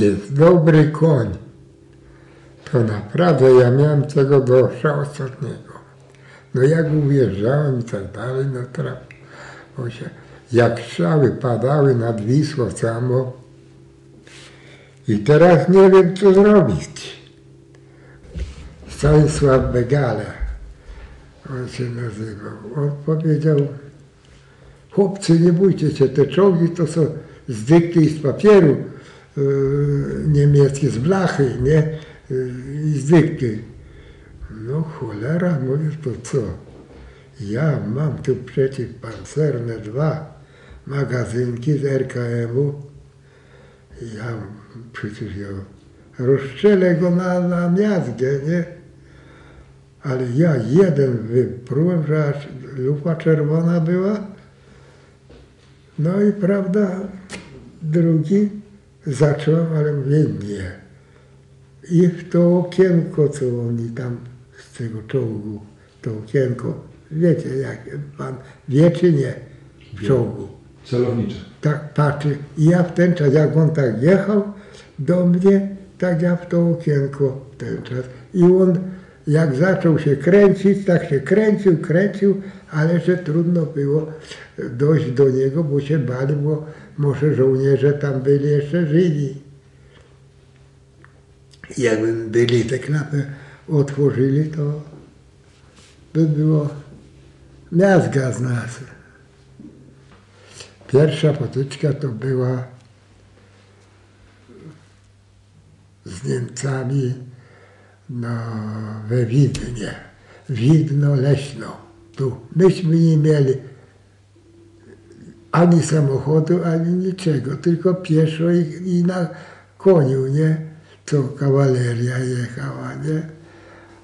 jest dobry koń, to naprawdę ja miałem tego do ostatniego. No jak ujeżdżałem i tak dalej, no trafiło się. Jak strzały padały nad Wisłą samo i teraz nie wiem co zrobić. Stanisław Begala, on się nazywał, on powiedział, chłopcy nie bójcie się, te czołgi to są z dykty i z papieru yy, niemieckie, z blachy, nie? I z. No cholera, mówię, to co? Ja mam tu przecież pancerne dwa magazynki z RKM-u. Ja przecież ja rozstrzelę go na, na miazgę, nie? Ale ja jeden wyprułem, że aż lupa czerwona była. No i prawda, drugi zacząłem, ale mówię nie. I w to okienko, co oni tam z tego czołgu, to okienko, wiecie, jak pan wie czy nie, w czołgu. Celownicze. Tak patrzy. I ja w ten czas, jak on tak jechał do mnie, tak ja w to okienko ten czas. I on jak zaczął się kręcić, tak się kręcił, kręcił, ale że trudno było dojść do niego, bo się bali, bo może żołnierze tam byli jeszcze żywi. Jakby byli te klapy otworzyli, to by było miazga z nas. Pierwsza potyczka to była z Niemcami no, we Widnie. Widno, Leśno. Tu. Myśmy nie mieli ani samochodu, ani niczego, tylko pieszo i, i na koniu, nie? Co kawaleria jechała, nie?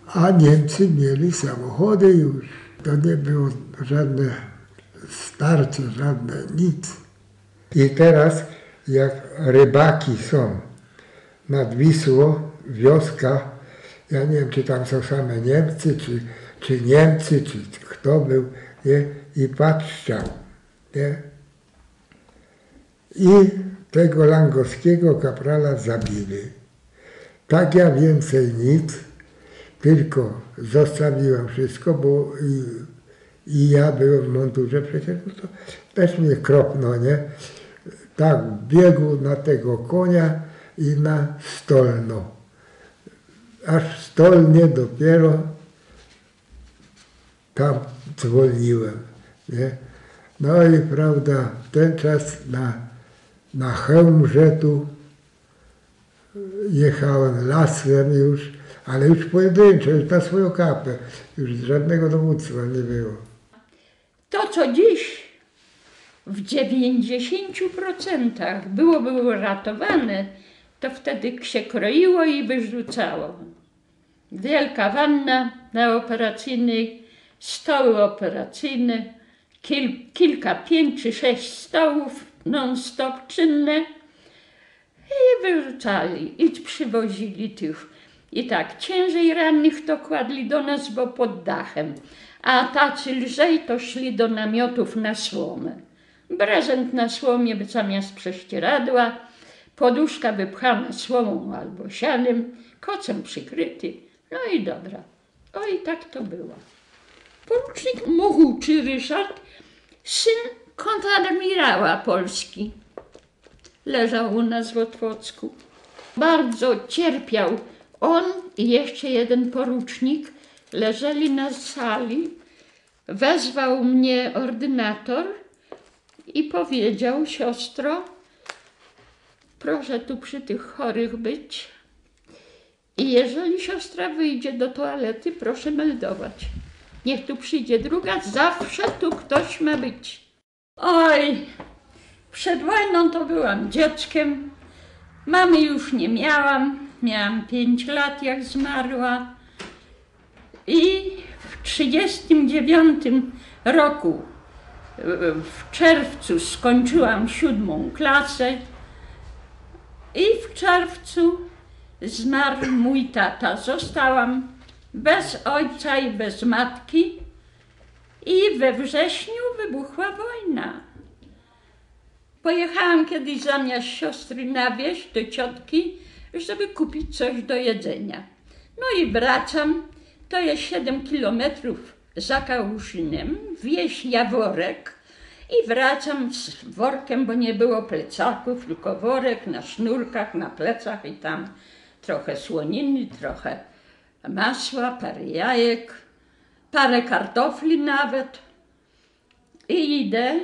A Niemcy mieli samochody już. To nie było żadne starcie, żadne nic. I teraz jak rybaki są nad Wisłą, wioska, ja nie wiem, czy tam są same Niemcy, czy, czy Niemcy, czy kto był, nie? i patrzał, nie? I tego langowskiego kaprala zabili. Tak ja więcej nic, tylko zostawiłem wszystko, bo i, i ja byłem w mundurze przecież, no to też mnie kropno, nie? Tak, biegł na tego konia i na stolno. Aż stolnie dopiero tam zwolniłem, nie? No i prawda, ten czas na, na Chełmrze tu jechałem lasem już, ale już pojedynczo, już na swoją kapę. Już żadnego dowództwa nie było. To, co dziś w 90% byłoby uratowane, to wtedy się kroiło i wyrzucało. Wielka wanna na operacyjnej, stoły operacyjne, kil, kilka, pięć czy sześć stołów non-stop czynne i wyrzucali i przywozili tych. I tak, ciężej rannych to kładli do nas, bo pod dachem, a tacy lżej to szli do namiotów na słomę. Prezent na słomie zamiast prześcieradła, poduszka wypchana słomą albo sianem, kocem przykryty. No i dobra. O i tak to było. Porucznik Mochuczy Ryszard, syn kontradmirała Polski, leżał u nas w Otwocku. Bardzo cierpiał. On i jeszcze jeden porucznik leżeli na sali. Wezwał mnie ordynator i powiedział, siostro, proszę tu przy tych chorych być. I jeżeli siostra wyjdzie do toalety, proszę meldować. Niech tu przyjdzie druga, zawsze tu ktoś ma być. Oj, przed wojną to byłam dzieckiem. Mamy już nie miałam. Miałam pięć lat, jak zmarła. I w 1939 roku, w czerwcu, skończyłam siódmą klasę. I w czerwcu zmarł mój tata. Zostałam bez ojca i bez matki. I we wrześniu wybuchła wojna. Pojechałam kiedyś zamiast siostry na wieś do ciotki, żeby kupić coś do jedzenia. No i wracam, to jest 7 kilometrów za Kałuszynem, wieś Jaworek i wracam z workiem, bo nie było plecaków, tylko worek na sznurkach, na plecach i tam trochę słoniny, trochę masła, parę jajek, parę kartofli nawet. I idę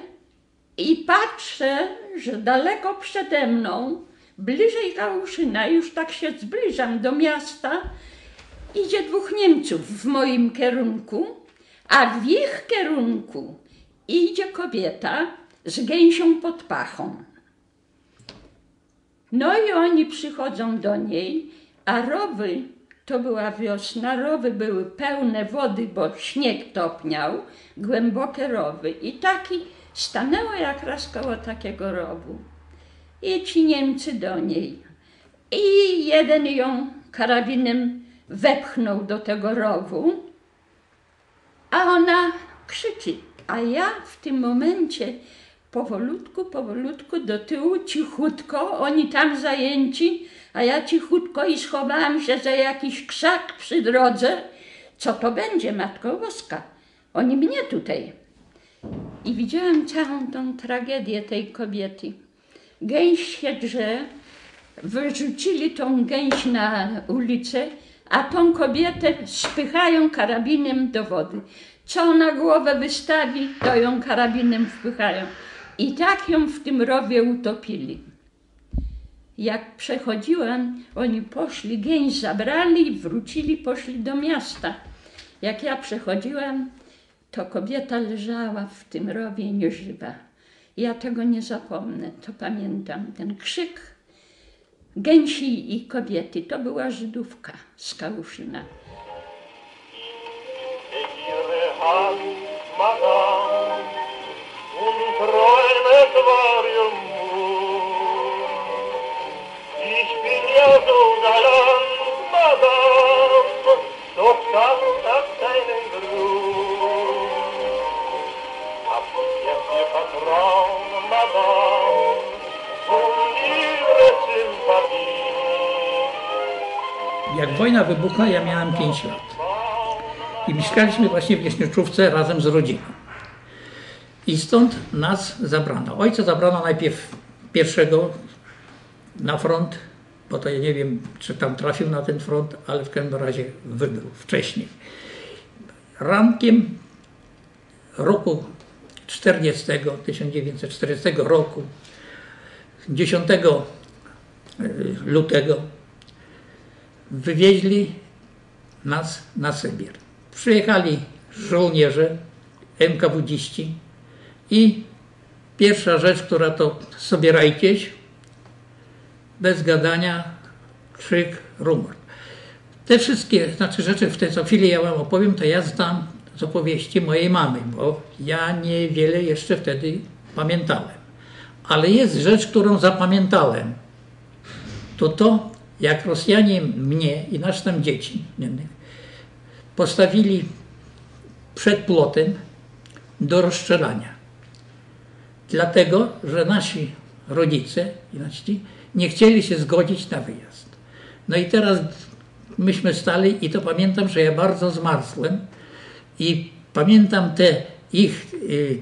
i patrzę, że daleko przede mną, bliżej Kałuszyna, już tak się zbliżam do miasta, idzie dwóch Niemców w moim kierunku, a w ich kierunku idzie kobieta z gęsią pod pachą. No i oni przychodzą do niej, a rowy, to była wiosna, rowy były pełne wody, bo śnieg topniał, głębokie rowy. I taki stanęło jak raz koło takiego rowu. I ci Niemcy do niej. I jeden ją karabinem wepchnął do tego rowu, a ona krzyczy. A ja w tym momencie powolutku, powolutku do tyłu, cichutko, oni tam zajęci, a ja cichutko i schowałam się za jakiś krzak przy drodze. Co to będzie, Matko Boska? Oni mnie tutaj. I widziałam całą tą tragedię tej kobiety. Gęś się drze, wyrzucili tą gęś na ulicę, a tą kobietę spychają karabinem do wody. Co na głowę wystawi, to ją karabinem wpychają. I tak ją w tym rowie utopili. Jak przechodziłam, oni poszli, gęś zabrali, wrócili, poszli do miasta. Jak ja przechodziłam, to kobieta leżała w tym rowie nieżywa. Ja tego nie zapomnę, to pamiętam. Ten krzyk gęsi i kobiety, to była Żydówka z Kałuszyna. Madame, träumet Doch das hat seinen Grund. Habt ihr Vertrauen, Madame, und ihre Sympathie. Jak wojna wybuchła, ja miałem 5 lat. I mieszkaliśmy właśnie w Leśniczówce razem z rodziną. I stąd nas zabrano. Ojca zabrano najpierw pierwszego na front, bo to ja nie wiem, czy tam trafił na ten front, ale w każdym razie wybył wcześniej. Rankiem roku 40, 1940 roku, 10 lutego, wywieźli nas na Sybir. Przyjechali żołnierze, NKWDziści i pierwsza rzecz, która to sobierajcieś, bez gadania, krzyk, rumor. Te wszystkie znaczy rzeczy w tej chwili ja wam opowiem, to ja znam z opowieści mojej mamy, bo ja niewiele jeszcze wtedy pamiętałem. Ale jest rzecz, którą zapamiętałem. To to, jak Rosjanie mnie i nasz tam dzieci postawili przed płotem do rozstrzelania. Dlatego, że nasi rodzice inaczej, nie chcieli się zgodzić na wyjazd. No i teraz myśmy stali i to pamiętam, że ja bardzo zmarzłem i pamiętam te ich y,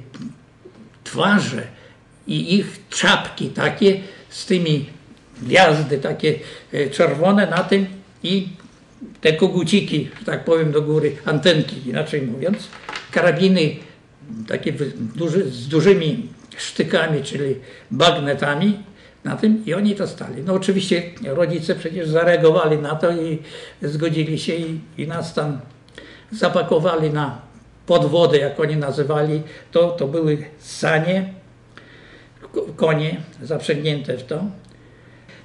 twarze i ich czapki takie z tymi gwiazdy takie y, czerwone na tym i te koguciki, że tak powiem, do góry, antenki, inaczej mówiąc, karabiny takie duży, z dużymi sztykami, czyli bagnetami na tym i oni to stali. No oczywiście rodzice przecież zareagowali na to i zgodzili się i, i nas tam zapakowali na podwody, jak oni nazywali. To, to były sanie, konie zaprzęgnięte w to.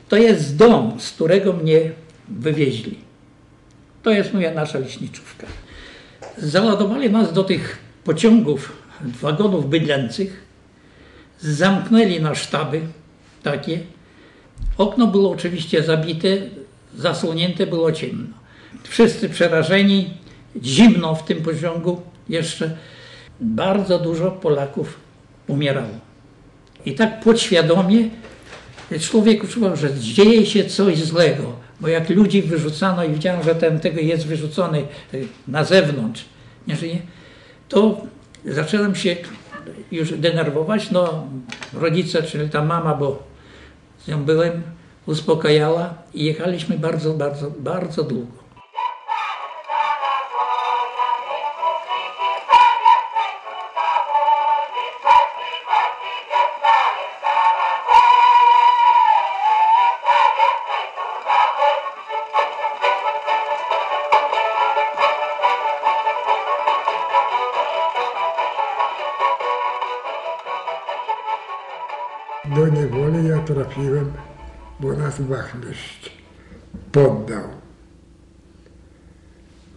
To jest dom, z którego mnie wywieźli. To jest moja nasza leśniczówka. Załadowali nas do tych pociągów, wagonów bydlęcych, zamknęli na sztaby takie. Okno było oczywiście zabite, zasłonięte, było ciemno. Wszyscy przerażeni, zimno w tym pociągu jeszcze. Bardzo dużo Polaków umierało. I tak podświadomie człowiek czuwał, że dzieje się coś złego. Bo jak ludzi wyrzucano i widziałem, że ten tego jest wyrzucony y, na zewnątrz, nie żyje, to zacząłem się już denerwować. No, rodzice, czyli ta mama, bo z nią byłem, uspokajała i jechaliśmy bardzo, bardzo, bardzo długo. Nas poddał.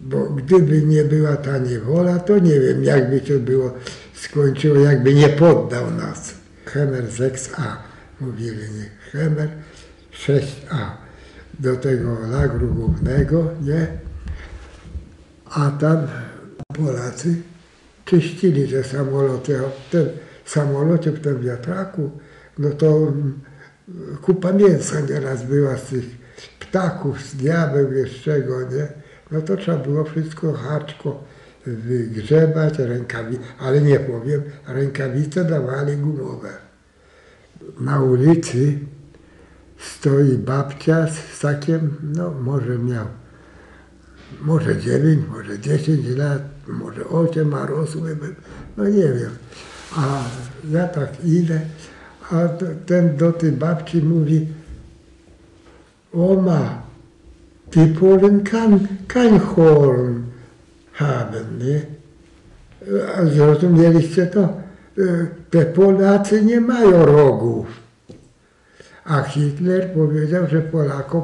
Bo gdyby nie była ta niewola, to nie wiem, jakby to było skończyło, jakby nie poddał nas. Hemer 6A, mówili nie, Hemer 6A. Do tego lagru głównego, nie? A tam Polacy czyścili te samoloty, a tym samolocie, w tym wiatraku, no to kupa mięsa nieraz była z tych ptaków, z diabeł, jeszcze czego, nie? No to trzeba było wszystko haczko wygrzebać, rękawi, ale nie powiem, rękawice dawali gumowe. Na ulicy stoi babcia z sakiem, no może miał, może 9, może 10 lat, może 8, a rosły no nie wiem. A ja tak idę, a ten do tej babci mówi, Oma, die Polen kann kein Horn haben, nie? Zrozumieliście to? E, Te Polacy nie mają rogów. A Hitler powiedział, że Polakom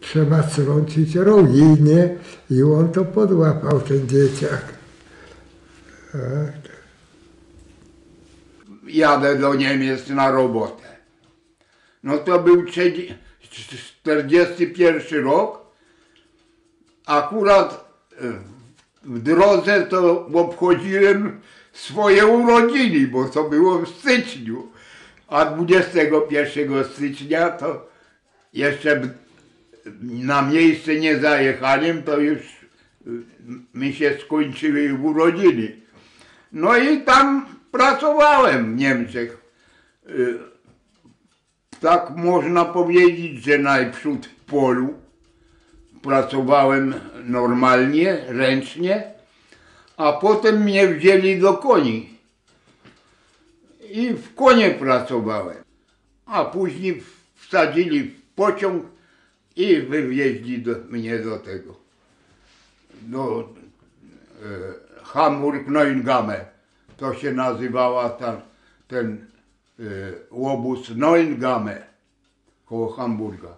trzeba strącić rogi, nie? I on to podłapał, ten dzieciak. Tak. Jadę do Niemiec na robotę. No to był 41 rok. Akurat e, w drodze to obchodziłem swoje urodziny, bo to było w styczniu. A 21 stycznia to jeszcze na miejsce nie zajechałem, to już y, mi się skończyły urodziny. No i tam pracowałem w Niemczech. Y, Tak można powiedzieć, że najprzód w polu pracowałem normalnie, ręcznie, a potem mnie wzięli do koni. I w konie pracowałem. A później wsadzili w pociąg i wywieźli do, mnie do tego. Do e, Hamburg Neuengamme. To się nazywała ta, ten e, łobuz Neuengamme koło Hamburga.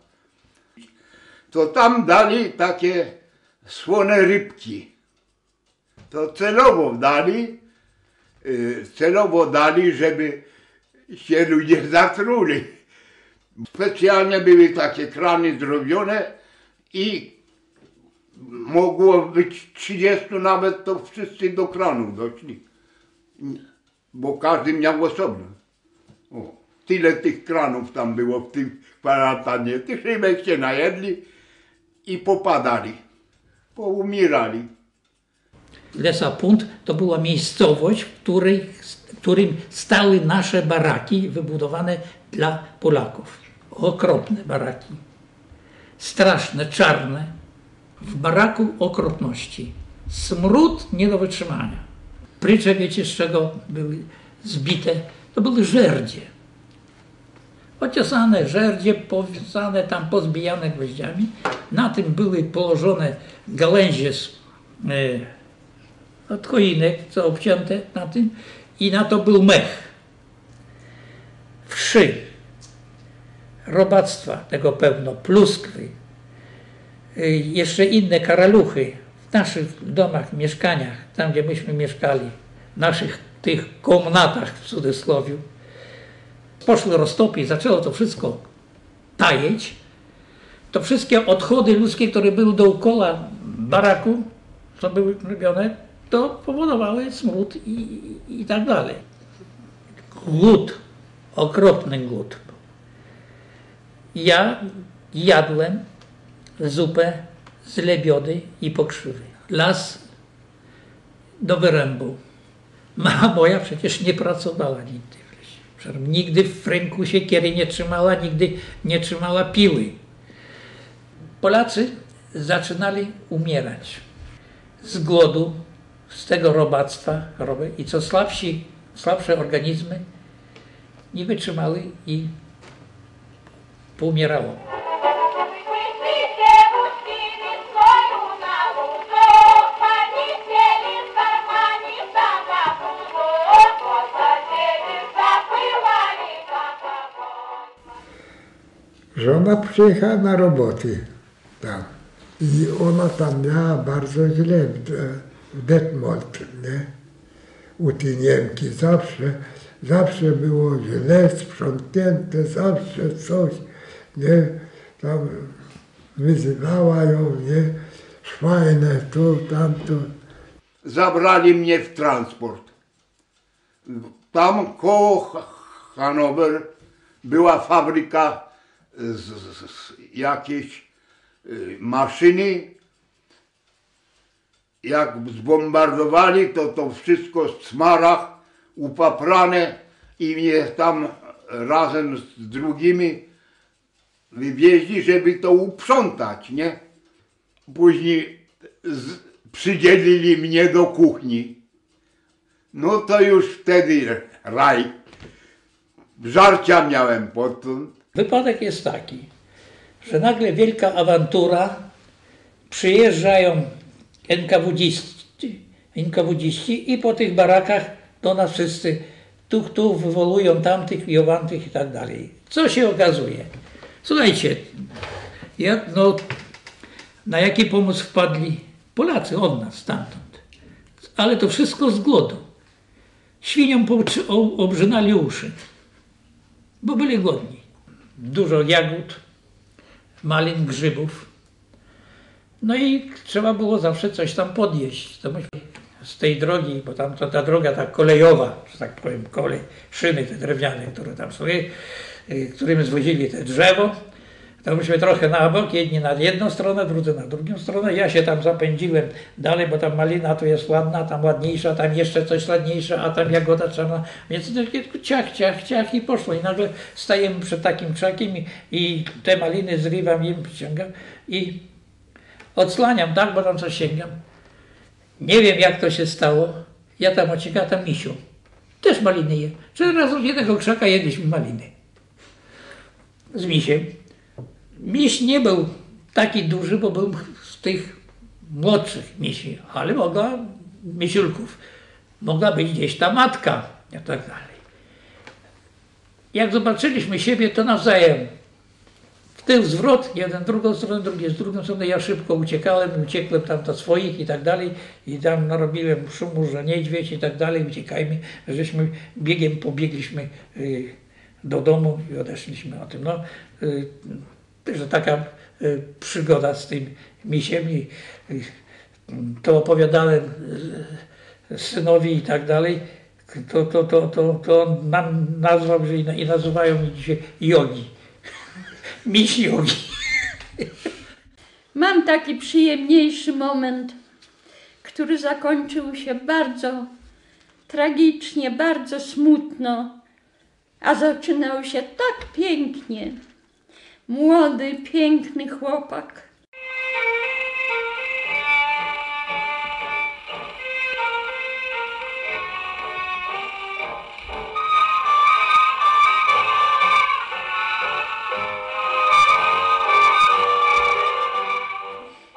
To tam dali takie słone rybki. To celowo dali, e, celowo dali, żeby się ludzie zatruli. Specjalnie były takie krany zrobione i mogło być 30 nawet, to wszyscy do kranu doszli. Bo każdy miał osobno. O, tyle tych kranów tam było w tym kwarantannie. Tych rybek się najedli i popadali. Poumierali. Lesa Punt to była miejscowość, w której, w którym stały nasze baraki wybudowane dla Polaków. Okropne baraki. Straszne, czarne. W baraku okropności. Smród nie do wytrzymania. Prycze, wiecie z czego były zbite? To były żerdzie. Ociosane żerdzie, powiązane tam, pozbijane gwoździami. Na tym były położone gałęzie z, e, od choinek, co obcięte na tym i na to był mech. Wszy, robactwa tego pełno, pluskwy, y, jeszcze inne karaluchy w naszych domach, mieszkaniach, tam gdzie myśmy mieszkali, w naszych tych komnatach w cudzysłowie. Poszły roztopy i zaczęło to wszystko tajeć. To wszystkie odchody ludzkie, które były dookoła baraku, co były robione, to powodowały smród i, i, i tak dalej. Głód Okropny głód. Ja jadłem zupę z lebiody i pokrzywy. Las do wyrębu. Mama moja przecież nie pracowała nigdy w lesie. Nigdy w ręku siekiery nie trzymała, nigdy nie trzymała piły. Polacy zaczynali umierać z głodu, z tego robactwa i co słabsi, słabsze organizmy nie wytrzymały i poumierało. Żona przyjechała na roboty tam. I ona tam miała bardzo źle w, w Detmold, nie? U tej Niemki zawsze, zawsze było źle, sprzątnięte, zawsze coś, nie? Tam wyzywała ją, nie? Szwajne, to, tamto. Zabrali mnie w transport. Tam koło Ha- Hanower była fabryka z, z, z jakiejś y, maszyny. Jak zbombardowali, to to wszystko w smarach upaprane i mnie tam razem z drugimi wywieźli, żeby to uprzątać, nie? Później z, przydzielili mnie do kuchni. No to już wtedy raj. Żarcia miałem potąd. Wypadek jest taki, że nagle wielka awantura, przyjeżdżają NKWDziści, NKWDziści i po tych barakach do nas wszyscy tu, tu wywołują tamtych i owantych i tak dalej. Co się okazuje? Słuchajcie, ja, no, na jaki pomysł wpadli Polacy od nas stamtąd? Ale to wszystko z głodu. Świniom obrzynali uszy, bo byli głodni. Dużo jagód, malin, grzybów. No i trzeba było zawsze coś tam podjeść. To myśmy z tej drogi, bo tam to ta droga ta kolejowa, że tak powiem, kolej, szyny te drewniane, które tam są, y, którymi zwozili te drzewo, to myśmy trochę na bok, jedni na jedną stronę, drudzy na drugą stronę. Ja się tam zapędziłem dalej, bo tam malina tu jest ładna, tam ładniejsza, tam jeszcze coś ładniejsze, a tam jagoda czarna. Więc tylko ciach, ciach, ciach i poszło. I nagle stajemy przed takim krzakiem i, i te maliny zrywam im, ściągam i odsłaniam, tak, bo tam coś sięgam. Nie wiem jak to się stało. Ja tam ocieka, tam misiu. Też maliny je. Czy razem z jednego krzaka jedliśmy maliny. Z misiem. Miś nie był taki duży, bo był z tych młodszych misi, ale mogła, misiulków, mogła być gdzieś ta matka i tak dalej. Jak zobaczyliśmy siebie, to nawzajem w tył zwrot, jeden drugą stronę, drugi z drugą stronę. Ja szybko uciekałem, uciekłem tam do swoich i tak dalej. I tam narobiłem szumu, że niedźwiedź i tak dalej, uciekajmy. Żeśmy biegiem pobiegliśmy y, do domu i odeszliśmy o tym. No, y, Także taka y, przygoda z tym misiem i y, to opowiadałem y, synowi i tak dalej. To, to, to, to, to on nam nazwał, że i, na- i nazywają mnie dzisiaj jogi. Miś jogi. Mam taki przyjemniejszy moment, który zakończył się bardzo tragicznie, bardzo smutno, a zaczynał się tak pięknie. Młody, piękny chłopak.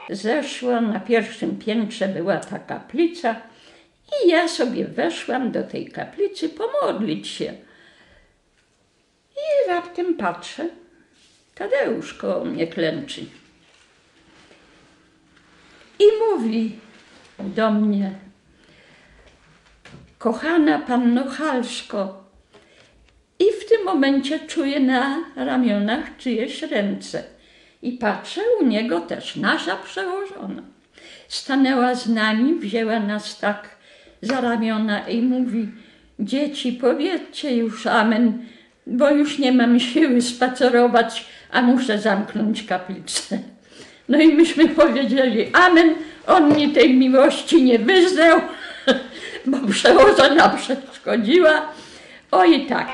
Zeszła na pierwszym piętrze była ta kaplica i ja sobie weszłam do tej kaplicy pomodlić się. I raptem patrzę, Tadeusz koło mnie klęczy. I mówi do mnie, kochana panno Halszko. I w tym momencie czuję na ramionach czyjeś ręce. I patrzę, u niego też nasza przełożona. Stanęła z nami, wzięła nas tak za ramiona i mówi, dzieci, powiedzcie już amen bo już nie mam siły spacerować, a muszę zamknąć kaplicę. No i myśmy powiedzieli amen, on mi tej miłości nie wyznał, bo przełożona przeszkodziła. Oj tak.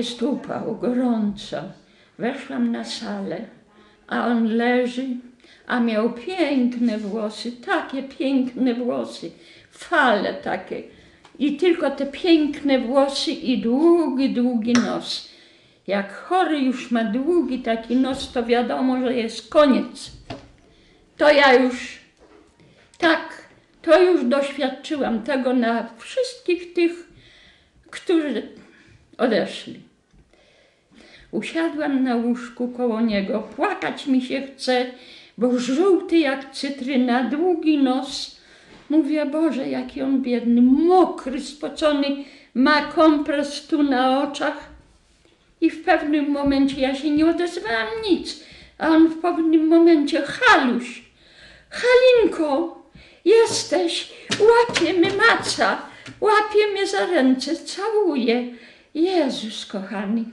Jest upał, gorąco. Weszłam na salę, a on leży, a miał piękne włosy, takie piękne włosy, fale takie. I tylko te piękne włosy i długi, długi nos. Jak chory już ma długi taki nos, to wiadomo, że jest koniec. To ja już tak, to już doświadczyłam tego na wszystkich tych, którzy odeszli. Usiadłam na łóżku koło niego, płakać mi się chce, bo żółty jak cytryna, długi nos. Mówię, Boże, jaki on biedny, mokry, spocony, ma kompres tu na oczach. I w pewnym momencie ja się nie odezwałam nic, a on w pewnym momencie, Haluś, Halinko, jesteś, łapie mnie maca, łapie mnie za ręce, całuje. Jezus kochany.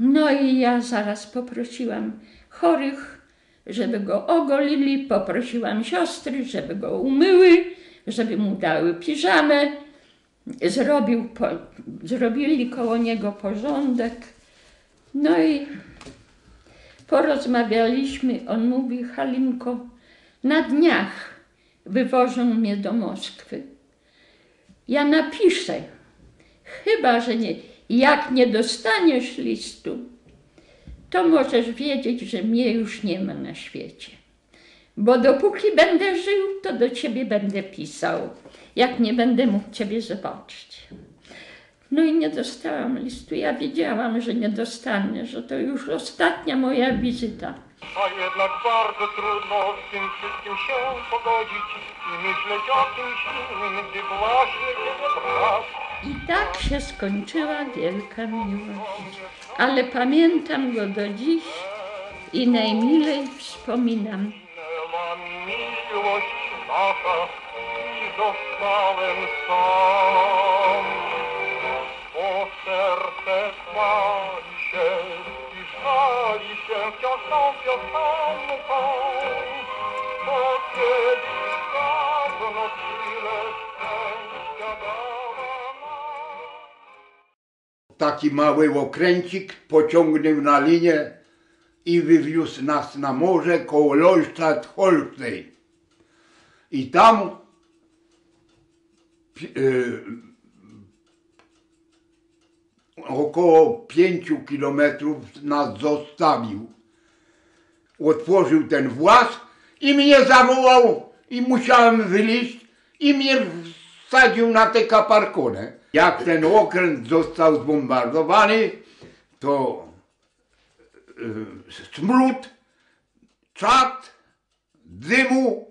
No i ja zaraz poprosiłam chorych, żeby go ogolili, poprosiłam siostry, żeby go umyły, żeby mu dały piżamę. Zrobił po, zrobili koło niego porządek. No i porozmawialiśmy. On mówi, Halinko, na dniach wywożą mnie do Moskwy. Ja napiszę, chyba że nie, jak nie dostaniesz listu, to możesz wiedzieć, że mnie już nie ma na świecie. Bo dopóki będę żył, to do ciebie będę pisał, jak nie będę mógł ciebie zobaczyć. No i nie dostałam listu. Ja wiedziałam, że nie dostanę, że to już ostatnia moja wizyta. A jednak bardzo trudno z tym wszystkim się pogodzić i myśleć o innym, gdy właśnie kiedy brak. I tak się skończyła wielka miłość. Ale pamiętam go do dziś i najmilej wspominam. Miłość nasza i zostałem sam. Serce się i się Taki mały okręcik pociągnął na linię i wywiózł nas na morze koło Leustadt Holstein. I tam pi- y, około pięciu kilometrów nas zostawił. Otworzył ten włas i mnie zawołał i musiałem wyliść i mnie wsadził na tę kaparkonę. Jak ten okręt został zbombardowany, to y, smród, czad, dymu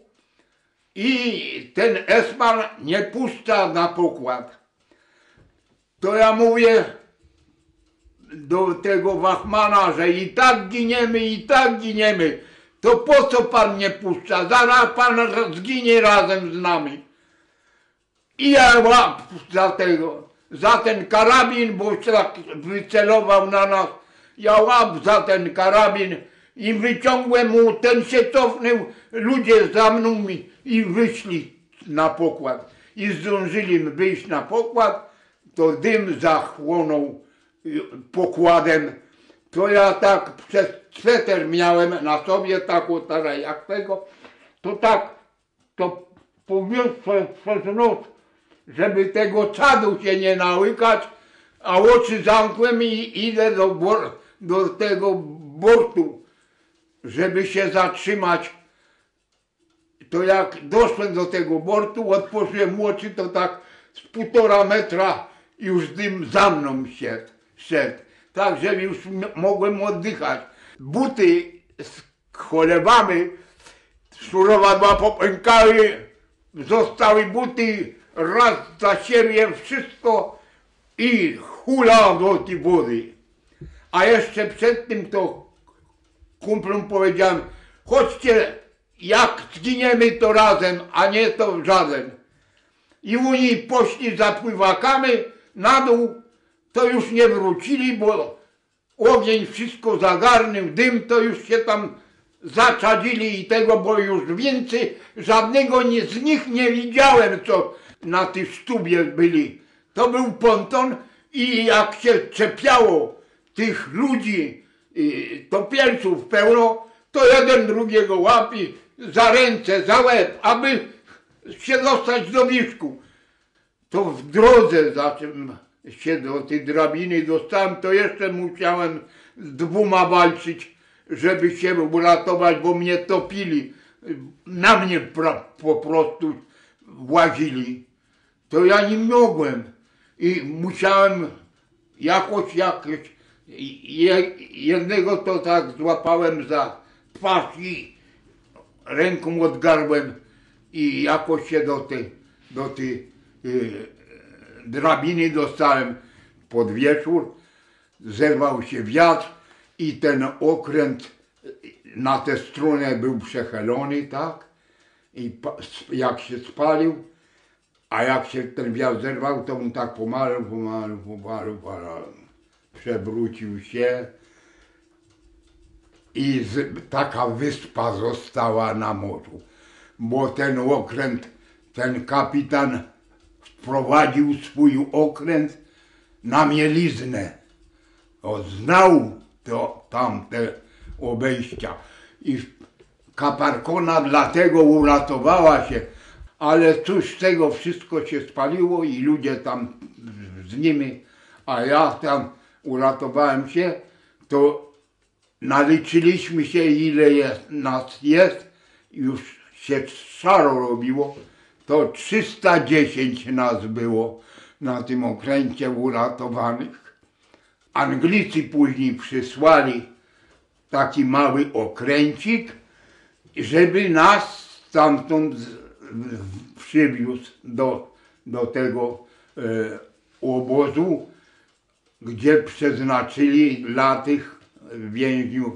i ten Esman nie puszcza na pokład. To ja mówię do tego Wachmana, że i tak giniemy, i tak giniemy. To po co pan nie puszcza? Zaraz pan zginie razem z nami. I ja łap za tego, za ten karabin, bo tak wycelował na nas. Ja łap za ten karabin i wyciągłem mu, ten się cofnął, ludzie za mną i wyszli na pokład. I zdążyli wyjść na pokład, to dym zachłonął y, pokładem. To ja tak przez sweter miałem na sobie taką tarę jak tego, to tak to powiózłem przez noc, żeby tego czadu się nie nałykać, a oczy zamkłem i idę do, bor, do tego bortu, żeby się zatrzymać. To jak doszłem do tego bortu, otworzyłem oczy, to tak z półtora metra już dym za mną szedł. szedł. Tak, że już mogłem oddychać. Buty z cholewami, szurowadła popękały, zostały buty raz za siebie wszystko i hula do tej wody. A jeszcze przed tym to kumplom powiedziałem, chodźcie, jak zginiemy to razem, a nie to żaden. I oni poszli za pływakami na dół, to już nie wrócili, bo ogień wszystko zagarnął, dym to już się tam zaczadzili i tego, bo już więcej żadnego nie, z nich nie widziałem, co na tej stubie byli. To był ponton i jak się czepiało tych ludzi, y, topielców pełno, to jeden drugiego łapi za ręce, za łeb, aby się dostać do wierzchu. To w drodze, za czym się do tej drabiny dostałem, to jeszcze musiałem z dwoma walczyć, żeby się uratować, bo mnie topili. Na mnie po prostu włazili. To ja nie mogłem. I musiałem jakoś, jakoś, je, jednego to tak złapałem za twarz i ręką odgarłem i jakoś się do tej, do tej y, drabiny dostałem pod wieczór, zerwał się wiatr i ten okręt na tę stronę był przechylony, tak? I jak się spalił, a jak się ten wiatr zerwał, to on tak pomalu, pomalu, pomalu, pomalu przewrócił się i z, taka wyspa została na morzu, bo ten okręt, ten kapitan wprowadził swój okręt na mieliznę. O, znał to, tamte obejścia. I kaparkona dlatego uratowała się, ale cóż z tego wszystko się spaliło i ludzie tam z nimi, a ja tam uratowałem się, to naliczyliśmy się ile jest, nas jest, już się szaro robiło, to 310 nas było na tym okręcie uratowanych. Anglicy później przysłali taki mały okręcik, żeby nas stamtąd przywiózł do, do tego e, obozu, gdzie przeznaczyli dla tych więźniów.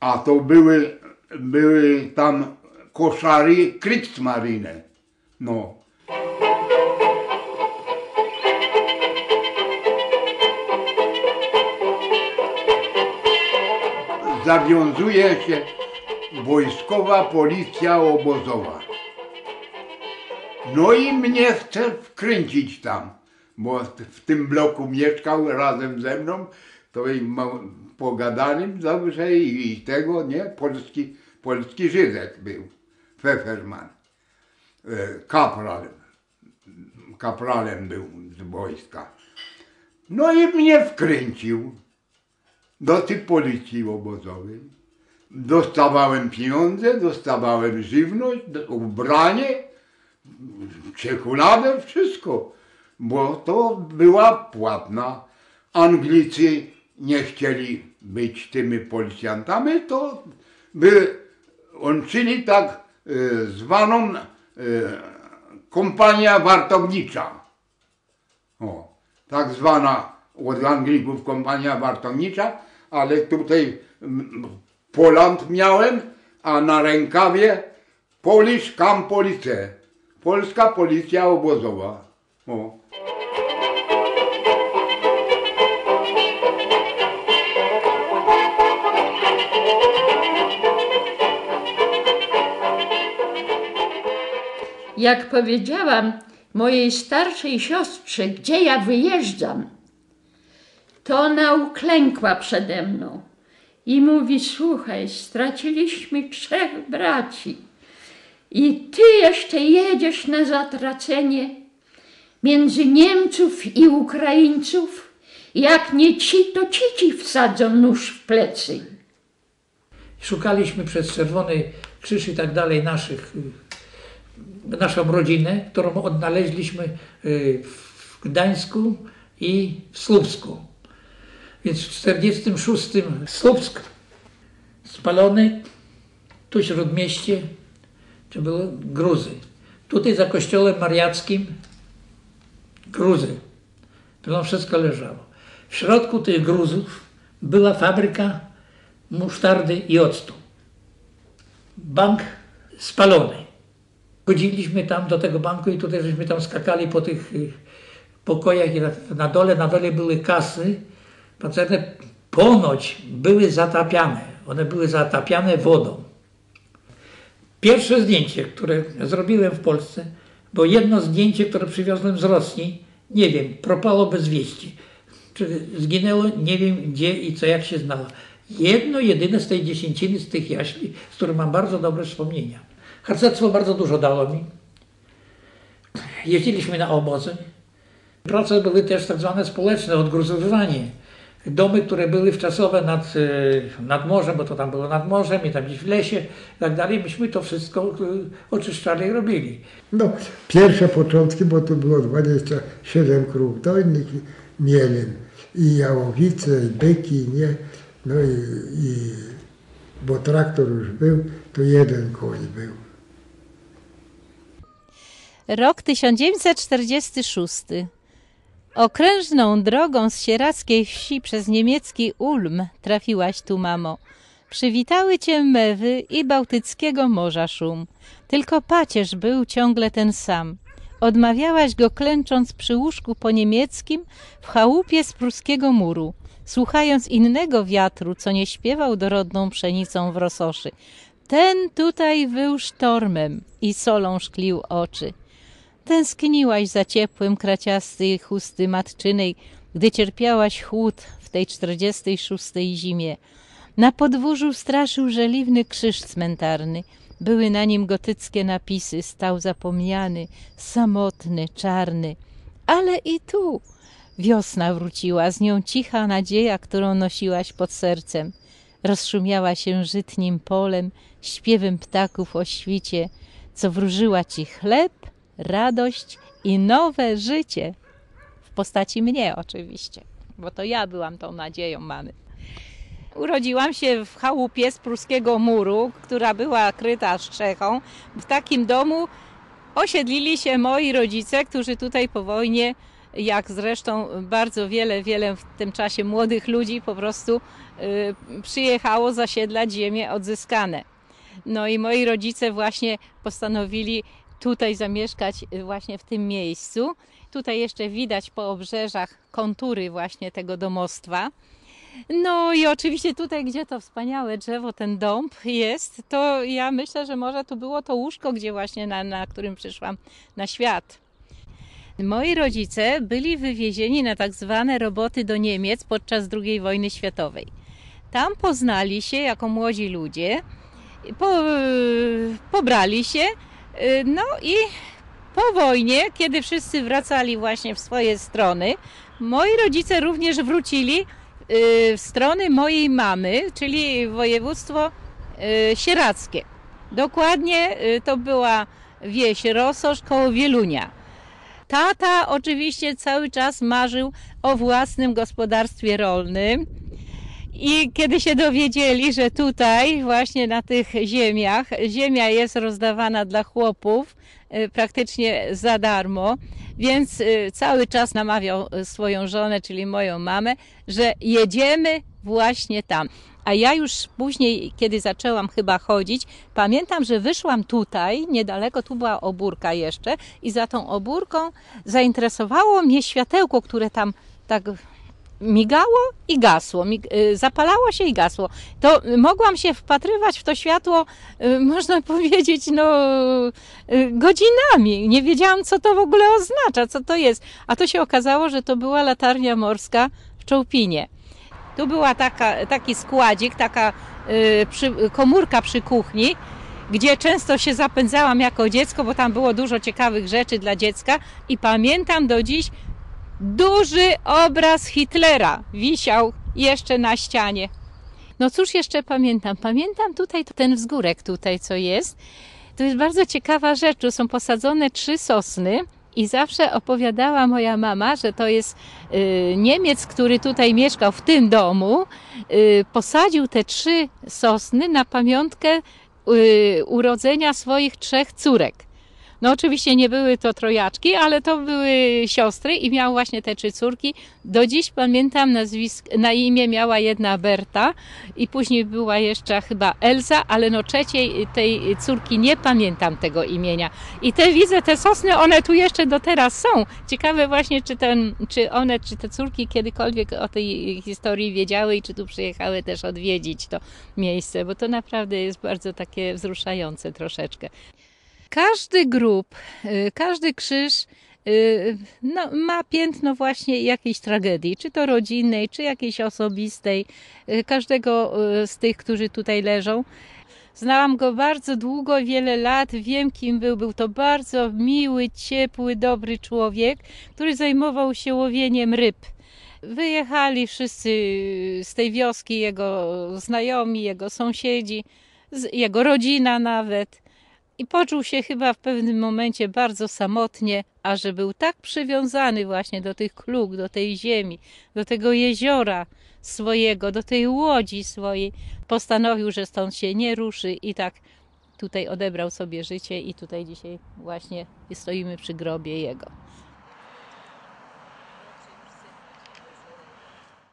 A to były, były tam koszary Kriegsmarine. No. Zawiązuje się wojskowa policja obozowa. No i mnie chce wkręcić tam, bo w tym bloku mieszkał razem ze mną, to pogadanym dobrze i, tego, nie, polski, polski Żydek był, Pfefferman, e, kapral, kapralem był z wojska. No i mnie wkręcił do tej policji obozowej. Dostawałem pieniądze, dostawałem żywność, ubranie, czekoladę, wszystko, bo to była płatna. Anglicy nie chcieli być tymi policjantami, to by łączyli tak e, zwaną e, kompania wartownicza. O, tak zwana od Anglików kompania wartownicza, ale tutaj Poland miałem, a na rękawie Polish Camp Police. Polska Policja Obozowa. O. Jak powiedziałam mojej starszej siostrze, gdzie ja wyjeżdżam, to ona uklękła przede mną i mówi: Słuchaj, straciliśmy trzech braci i ty jeszcze jedziesz na zatracenie między Niemców i Ukraińców. Jak nie ci, to ci ci wsadzą nóż w plecy. Szukaliśmy przez Czerwony Krzyż i tak dalej naszych, naszą rodzinę, którą odnaleźliśmy y, w Gdańsku i w Słupsku. Więc w 46 Słupsk spalony, tu śródmieście, to były Gruzy. Tutaj za kościołem mariackim Gruzy. To wszystko leżało. W środku tych gruzów była fabryka musztardy i octu. Bank spalony. Chodziliśmy tam do tego banku i tutaj żeśmy tam skakali po tych y, pokojach i na, na dole, na dole były kasy pancerne. Ponoć były zatapiane. One były zatapiane wodą. Pierwsze zdjęcie, które zrobiłem w Polsce, bo jedno zdjęcie, które przywiozłem z Rosji, nie wiem, propało bez wieści. Czy zginęło, nie wiem gdzie i co, jak się znało. Jedno, jedyne z tej dziesięciny, z tych jaśli, z których mam bardzo dobre wspomnienia. Harcerstwo bardzo dużo dało mi. Jeździliśmy na obozy. Prace były też tak zwane społeczne, odgruzowywanie. Domy, które były wczasowe nad, e, nad morzem, bo to tam było nad morzem i tam gdzieś w lesie i tak dalej, myśmy to wszystko e, oczyszczali i robili. No, pierwsze początki, bo tu było 27 krów dojnych, mielin i jałowice, i byki, nie? No i, i bo traktor już był, to jeden koń był. Rok 1946. Okrężną drogą z sierackiej wsi przez niemiecki Ulm trafiłaś tu, mamo. Przywitały cię mewy i bałtyckiego morza szum. Tylko pacierz był ciągle ten sam. Odmawiałaś go klęcząc przy łóżku po niemieckim w chałupie z pruskiego muru, słuchając innego wiatru, co nie śpiewał dorodną pszenicą w rososzy. Ten tutaj wył sztormem i solą szklił oczy. Tęskniłaś za ciepłym, kraciastej chusty matczynej, gdy cierpiałaś chłód w tej czterdziestej szóstej zimie. Na podwórzu straszył żeliwny krzyż cmentarny. Były na nim gotyckie napisy, stał zapomniany, samotny, czarny. Ale i tu wiosna wróciła, z nią cicha nadzieja, którą nosiłaś pod sercem. Rozszumiała się żytnim polem, śpiewem ptaków o świcie, co wróżyła ci chleb, radość i nowe życie. W postaci mnie oczywiście, bo to ja byłam tą nadzieją mamy. Urodziłam się w chałupie z pruskiego muru, która była kryta strzechą. W takim domu osiedlili się moi rodzice, którzy tutaj po wojnie, jak zresztą bardzo wiele, wiele w tym czasie młodych ludzi po prostu y, przyjechało zasiedlać ziemię odzyskane. No i moi rodzice właśnie postanowili tutaj zamieszkać y, właśnie w tym miejscu. Tutaj jeszcze widać po obrzeżach kontury właśnie tego domostwa. No i oczywiście tutaj, gdzie to wspaniałe drzewo, ten dąb jest, to ja myślę, że może tu było to łóżko, gdzie właśnie na, na którym przyszłam na świat. Moi rodzice byli wywiezieni na tak zwane roboty do Niemiec podczas II wojny światowej. Tam poznali się jako młodzi ludzie, po, pobrali się, y, no i po wojnie, kiedy wszyscy wracali właśnie w swoje strony, moi rodzice również wrócili y, w strony mojej mamy, czyli województwo y, sieradzkie. Dokładnie to była wieś Rososz koło Wielunia. Tata oczywiście cały czas marzył o własnym gospodarstwie rolnym. I kiedy się dowiedzieli, że tutaj, właśnie na tych ziemiach, ziemia jest rozdawana dla chłopów y, praktycznie za darmo, więc y, cały czas namawiał swoją żonę, czyli moją mamę, że jedziemy właśnie tam. A ja już później, kiedy zaczęłam chyba chodzić, pamiętam, że wyszłam tutaj, niedaleko, tu była obórka jeszcze, i za tą obórką zainteresowało mnie światełko, które tam tak migało i gasło, y, zapalało się i gasło. To mogłam się wpatrywać w to światło, y, można powiedzieć, no y, godzinami. Nie wiedziałam, co to w ogóle oznacza, co to jest. A to się okazało, że to była latarnia morska w Czołpinie. Tu była taka, taki składzik, taka przy, komórka przy kuchni, gdzie często się zapędzałam jako dziecko, bo tam było dużo ciekawych rzeczy dla dziecka i pamiętam do dziś duży obraz Hitlera wisiał jeszcze na ścianie. No cóż jeszcze pamiętam? Pamiętam tutaj ten wzgórek tutaj, co jest. To jest bardzo ciekawa rzecz. Tu są posadzone trzy sosny i zawsze opowiadała moja mama, że to jest y, Niemiec, który tutaj mieszkał w tym domu, y, posadził te trzy sosny na pamiątkę y, urodzenia swoich trzech córek. No oczywiście nie były to trojaczki, ale to były siostry i miał właśnie te trzy córki. Do dziś pamiętam nazwisk, na imię miała jedna Berta i później była jeszcze chyba Elza, ale no trzeciej tej córki nie pamiętam tego imienia. I te widzę, te sosny, one tu jeszcze do teraz są. Ciekawe właśnie, czy, ten, czy one, czy te córki kiedykolwiek o tej historii wiedziały i czy tu przyjechały też odwiedzić to miejsce, bo to naprawdę jest bardzo takie wzruszające troszeczkę. Każdy grób, y, każdy krzyż y, no, ma piętno właśnie jakiejś tragedii, czy to rodzinnej, czy jakiejś osobistej, y, każdego z tych, którzy tutaj leżą. Znałam go bardzo długo, wiele lat, wiem kim był. Był to bardzo miły, ciepły, dobry człowiek, który zajmował się łowieniem ryb. Wyjechali wszyscy z tej wioski, jego znajomi, jego sąsiedzi, jego rodzina nawet. I poczuł się chyba w pewnym momencie bardzo samotnie, a że był tak przywiązany właśnie do tych kluk, do tej ziemi, do tego jeziora swojego, do tej łodzi swojej, postanowił, że stąd się nie ruszy i tak tutaj odebrał sobie życie i tutaj dzisiaj właśnie stoimy przy grobie jego.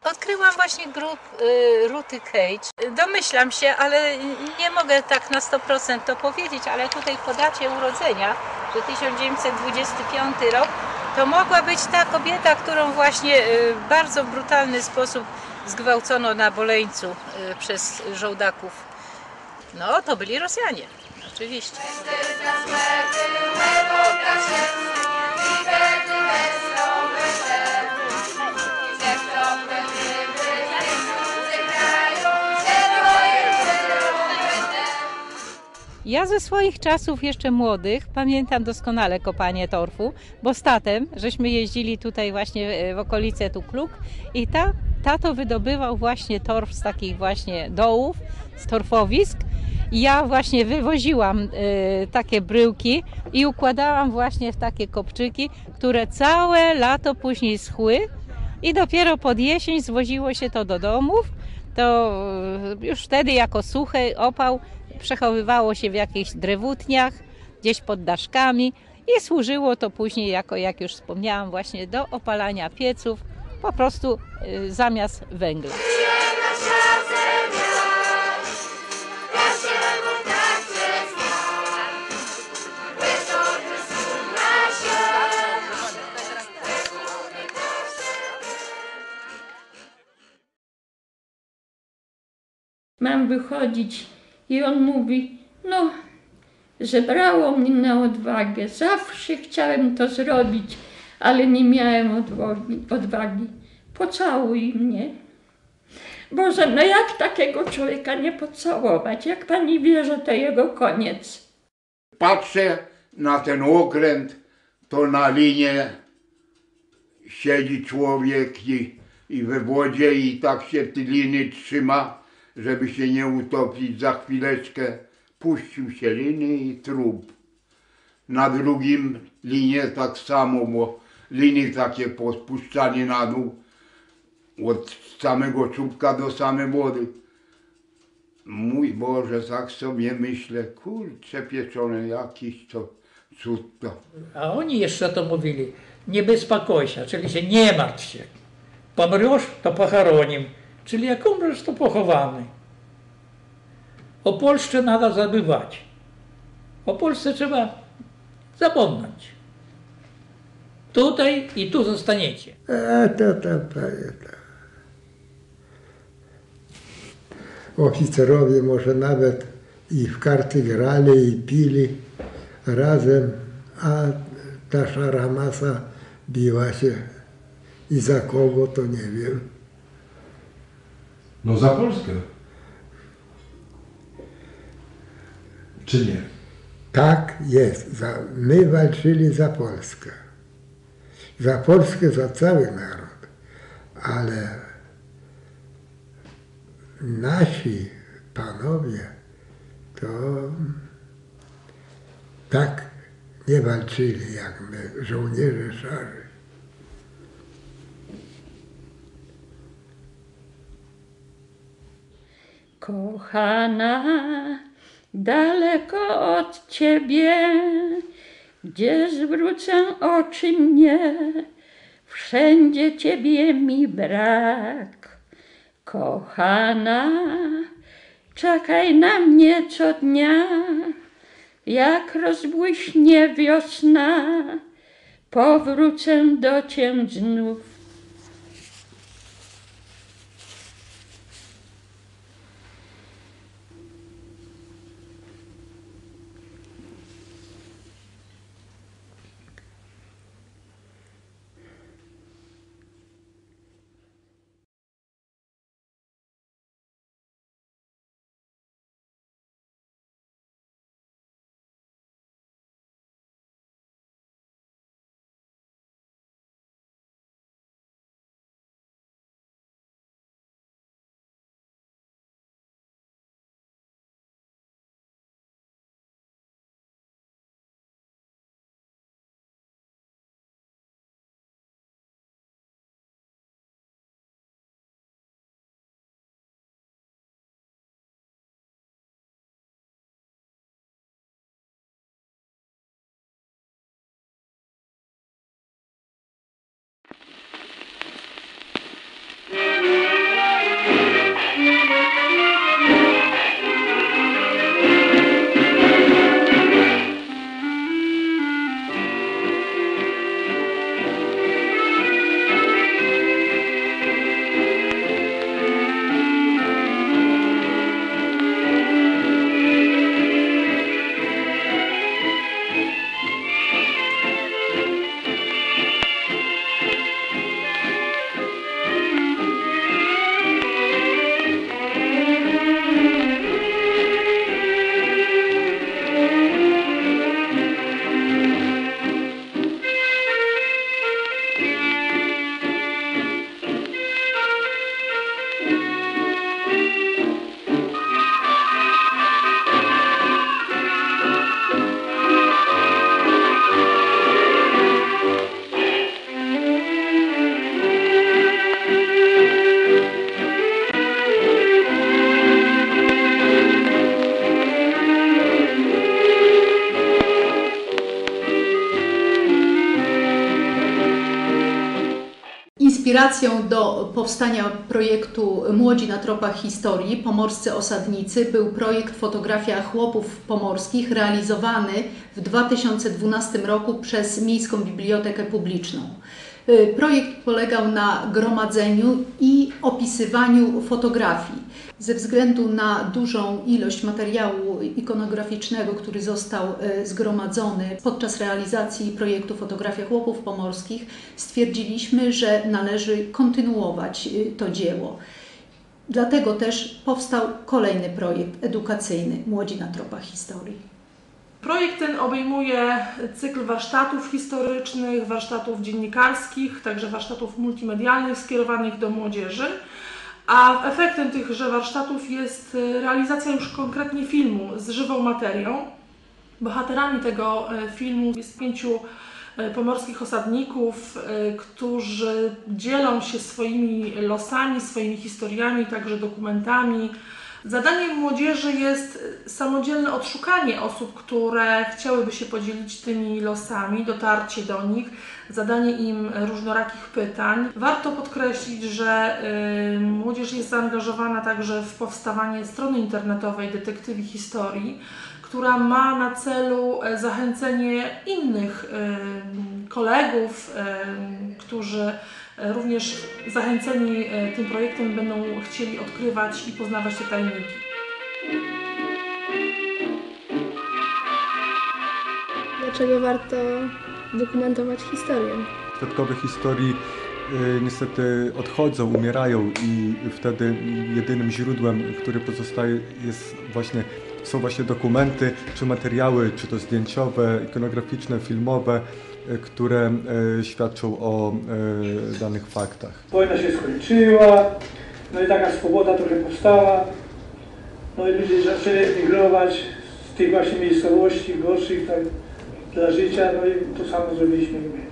Odkryłam właśnie grób y, Ruty Cage. Domyślam się, ale nie mogę tak na 100% to powiedzieć, ale tutaj po dacie urodzenia, że 1925 rok, to mogła być ta kobieta, którą właśnie y, w bardzo brutalny sposób zgwałcono na Boleńcu y, przez żołdaków. No, to byli Rosjanie, oczywiście. Ja ze swoich czasów jeszcze młodych pamiętam doskonale kopanie torfu, bo statem żeśmy jeździli tutaj właśnie e, w okolice tu Kluk i ta, tato wydobywał właśnie torf z takich właśnie dołów, z torfowisk. Ja właśnie wywoziłam y, takie bryłki i układałam właśnie w takie kopczyki, które całe lato później schły i dopiero pod jesień zwoziło się to do domów. To już wtedy jako suchy opał przechowywało się w jakichś drewutniach, gdzieś pod daszkami i służyło to później jako, jak już wspomniałam, właśnie do opalania pieców, po prostu y, zamiast węgla. Mam wychodzić i on mówi, no, zebrało mnie na odwagę. Zawsze chciałem to zrobić, ale nie miałem odwagi. odwagi. Pocałuj mnie. Boże, no jak takiego człowieka nie pocałować? Jak pani wie, że to jego koniec? Patrzę na ten okręt, to na linie siedzi człowiek i, i we wodzie i tak się te liny trzyma żeby się nie utopić, za chwileczkę puścił się liny i trup. Na drugim linie tak samo, bo liny takie pospuszczanie na dół od samego czubka do samej wody. Mój Boże, tak sobie myślę, kurcze pieczone, jakiś to cud to. A oni jeszcze to mówili, nie bespokojся, czyli się nie martw się. Pomrzesz, to pochoronim. Czyli jak umrzesz, to pochowany. O Polsce nada zabywać. O Polsce trzeba zapomnieć. Tutaj i tu zostaniecie. A to tam pamiętam. Oficerowie może nawet i w karty grali i pili razem, a ta szara masa biła się i za kogo to nie wiem. No za Polskę. Czy nie? Tak jest. Za, my walczyli za Polskę. Za Polskę, za cały naród. Ale nasi panowie to tak nie walczyli jak my, żołnierze szarzy. Kochana, daleko od ciebie Gdzie zwrócę oczy mnie, wszędzie ciebie mi brak. Kochana, czekaj na mnie co dnia, jak rozbłyśnie wiosna, powrócę do cię znów. Inspiracją do powstania projektu Młodzi na tropach historii Pomorscy Osadnicy był projekt Fotografia Chłopów Pomorskich realizowany w 2012 roku przez Miejską Bibliotekę Publiczną. Y, Projekt polegał na gromadzeniu i opisywaniu fotografii. Ze względu na dużą ilość materiału ikonograficznego, który został y, zgromadzony podczas realizacji projektu Fotografia Chłopów Pomorskich, stwierdziliśmy, że należy kontynuować y, to dzieło. Dlatego też powstał kolejny projekt edukacyjny Młodzi na tropach historii. Projekt ten obejmuje cykl warsztatów historycznych, warsztatów dziennikarskich, także warsztatów multimedialnych skierowanych do młodzieży, a efektem tychże warsztatów jest e, realizacja już konkretnie filmu z żywą materią. Bohaterami tego e, filmu jest pięciu e, pomorskich osadników, którzy dzielą się swoimi losami, swoimi historiami, także dokumentami. Zadaniem młodzieży jest samodzielne odszukanie osób, które chciałyby się podzielić tymi losami, dotarcie do nich, zadanie im różnorakich pytań. Warto podkreślić, że y, młodzież jest zaangażowana także w powstawanie strony internetowej Detektywi Historii, która ma na celu e, zachęcenie innych y, kolegów, y, którzy również zachęceni e, tym projektem będą chcieli odkrywać i poznawać te tajniki. Dlaczego warto dokumentować historię? Świadkowie historii y, niestety odchodzą, umierają i wtedy jedynym źródłem, które pozostaje jest właśnie, są właśnie dokumenty czy materiały, czy to zdjęciowe, ikonograficzne, filmowe, które y, świadczą o y, danych faktach. Wojna się skończyła, no i taka swoboda trochę powstała. No i ludzie zaczęli emigrować z tych właśnie miejscowości gorszych tak, dla życia, no i to samo zrobiliśmy my.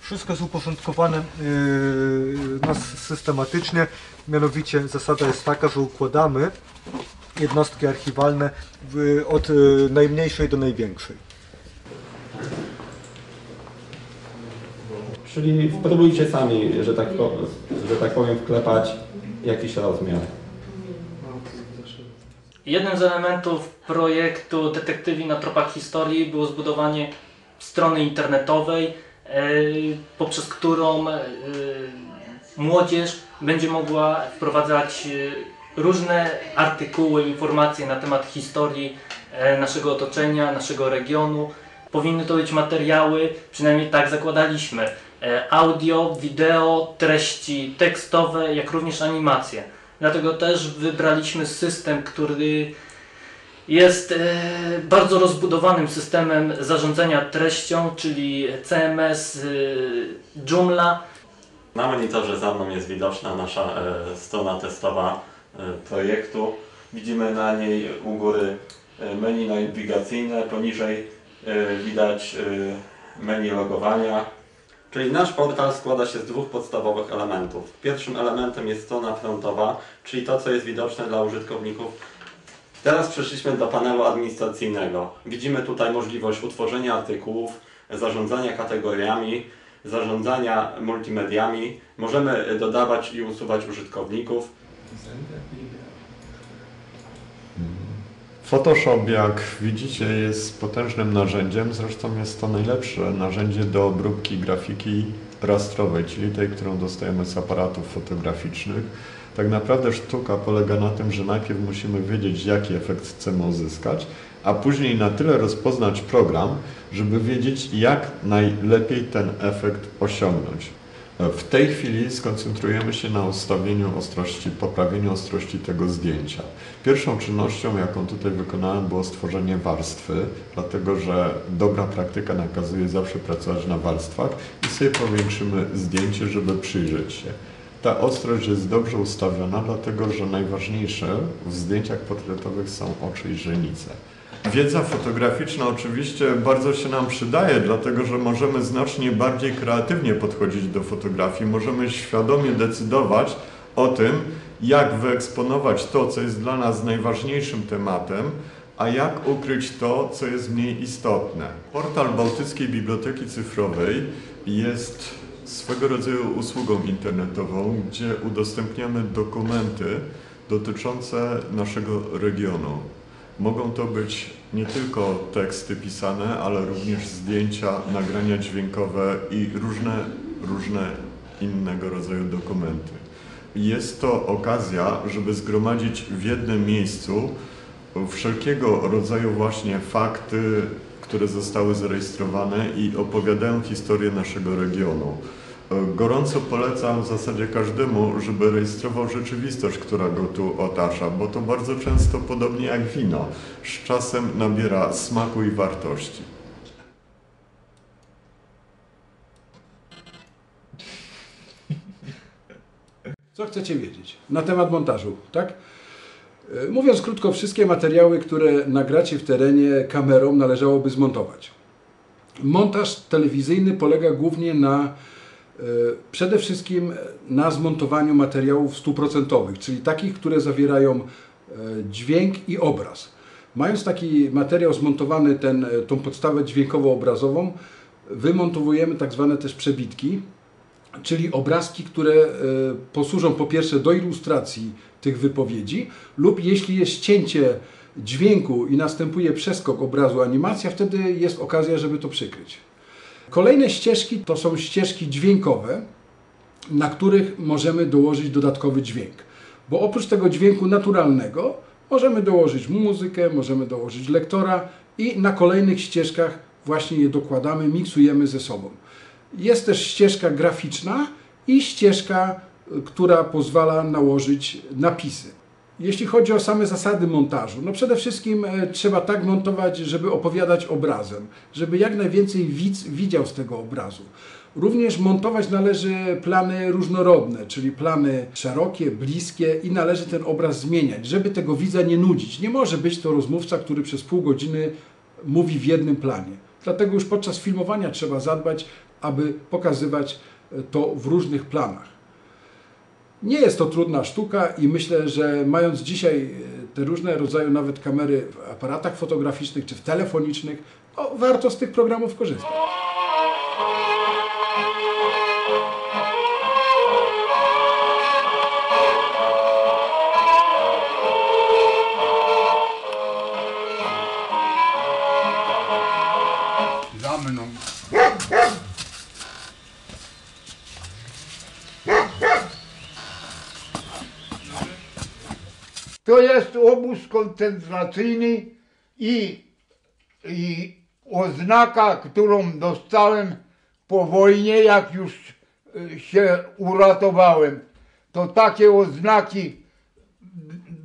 Wszystko jest uporządkowane yy, nas systematycznie, mianowicie zasada jest taka, że układamy jednostki archiwalne od najmniejszej do największej. Czyli spróbujcie sami, że tak, że tak powiem, wklepać jakiś rozmiar. Jednym z elementów projektu Detektywi na tropach historii było zbudowanie strony internetowej, e, poprzez którą e, młodzież będzie mogła wprowadzać e, różne artykuły, informacje na temat historii naszego otoczenia, naszego regionu. Powinny to być materiały, przynajmniej tak zakładaliśmy, audio, wideo, treści tekstowe, jak również animacje. Dlatego też wybraliśmy system, który jest e, bardzo rozbudowanym systemem zarządzania treścią, czyli CMS e, Joomla. Na monitorze za mną jest widoczna nasza e, strona testowa e, projektu. Widzimy na niej u góry e, menu nawigacyjne, poniżej e, widać e, menu logowania. Czyli nasz portal składa się z dwóch podstawowych elementów. Pierwszym elementem jest strona frontowa, czyli to, co jest widoczne dla użytkowników. Teraz przeszliśmy do panelu administracyjnego. Widzimy tutaj możliwość utworzenia artykułów, zarządzania kategoriami, zarządzania multimediami. Możemy dodawać i usuwać użytkowników. Photoshop, jak widzicie, jest potężnym narzędziem, zresztą jest to najlepsze narzędzie do obróbki grafiki rastrowej, czyli tej, którą dostajemy z aparatów fotograficznych. Tak naprawdę sztuka polega na tym, że najpierw musimy wiedzieć, jaki efekt chcemy uzyskać, a później na tyle rozpoznać program, żeby wiedzieć, jak najlepiej ten efekt osiągnąć. W tej chwili skoncentrujemy się na ustawieniu ostrości, poprawieniu ostrości tego zdjęcia. Pierwszą czynnością, jaką tutaj wykonałem, było stworzenie warstwy, dlatego że dobra praktyka nakazuje zawsze pracować na warstwach i sobie powiększymy zdjęcie, żeby przyjrzeć się. Ta ostrość jest dobrze ustawiona, dlatego że najważniejsze w zdjęciach portretowych są oczy i źrenice. Wiedza fotograficzna oczywiście bardzo się nam przydaje, dlatego że możemy znacznie bardziej kreatywnie podchodzić do fotografii, możemy świadomie decydować o tym, jak wyeksponować to, co jest dla nas najważniejszym tematem, a jak ukryć to, co jest mniej istotne. Portal Bałtyckiej Biblioteki Cyfrowej jest swego rodzaju usługą internetową, gdzie udostępniamy dokumenty dotyczące naszego regionu. Mogą to być nie tylko teksty pisane, ale również zdjęcia, nagrania dźwiękowe i różne, różne innego rodzaju dokumenty. Jest to okazja, żeby zgromadzić w jednym miejscu wszelkiego rodzaju właśnie fakty, które zostały zarejestrowane i opowiadają historię naszego regionu. Gorąco polecam w zasadzie każdemu, żeby rejestrował rzeczywistość, która go tu otacza, bo to bardzo często podobnie jak wino, z czasem nabiera smaku i wartości. Co chcecie wiedzieć na temat montażu, tak? E, Mówiąc krótko, wszystkie materiały, które nagracie w terenie kamerą należałoby zmontować. Montaż telewizyjny polega głównie na e, przede wszystkim na zmontowaniu materiałów stuprocentowych, czyli takich, które zawierają e, dźwięk i obraz. Mając taki materiał zmontowany, ten, tą podstawę dźwiękowo-obrazową, wymontowujemy tak zwane też przebitki, czyli obrazki, które e, posłużą po pierwsze do ilustracji tych wypowiedzi lub jeśli jest cięcie dźwięku i następuje przeskok obrazu animacja, wtedy jest okazja, żeby to przykryć. Kolejne ścieżki to są ścieżki dźwiękowe, na których możemy dołożyć dodatkowy dźwięk. Bo oprócz tego dźwięku naturalnego możemy dołożyć muzykę, możemy dołożyć lektora i na kolejnych ścieżkach właśnie je dokładamy, miksujemy ze sobą. Jest też ścieżka graficzna i ścieżka, y, która pozwala nałożyć napisy. Jeśli chodzi o same zasady montażu, no przede wszystkim e, trzeba tak montować, żeby opowiadać obrazem, żeby jak najwięcej widz widział z tego obrazu. Również montować należy plany różnorodne, czyli plany szerokie, bliskie i należy ten obraz zmieniać, żeby tego widza nie nudzić. Nie może być to rozmówca, który przez pół godziny mówi w jednym planie. Dlatego już podczas filmowania trzeba zadbać, aby pokazywać e, to w różnych planach. Nie jest to trudna sztuka i myślę, że mając dzisiaj e, te różne rodzaje nawet kamery w aparatach fotograficznych czy w telefonicznych, no, warto z tych programów korzystać. Koncentracyjny i, i oznaka, którą dostałem po wojnie, jak już y, się uratowałem. To takie oznaki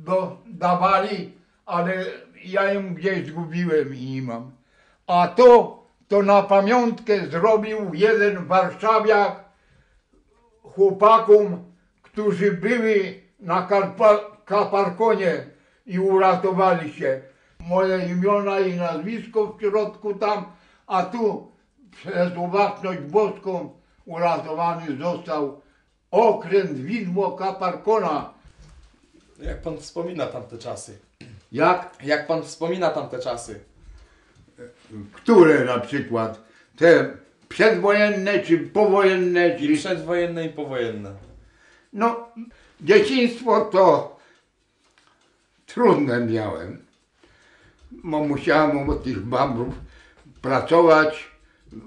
do, dawali, ale ja ją gdzieś zgubiłem i nie mam. A to, to na pamiątkę zrobił jeden warszawiak chłopakom, którzy byli na Karpa, Kaparkonie i uratowali się. Moje imiona i nazwisko w środku tam, a tu przez obecność boską uratowany został okręt Widmo Kaparkona. Jak pan wspomina tamte czasy? Jak? Jak pan wspomina tamte czasy? Które na przykład? Te przedwojenne czy powojenne? Czy... I przedwojenne i powojenne. No, dzieciństwo to trudne miałem. Bo musiałem od tych bambrów pracować,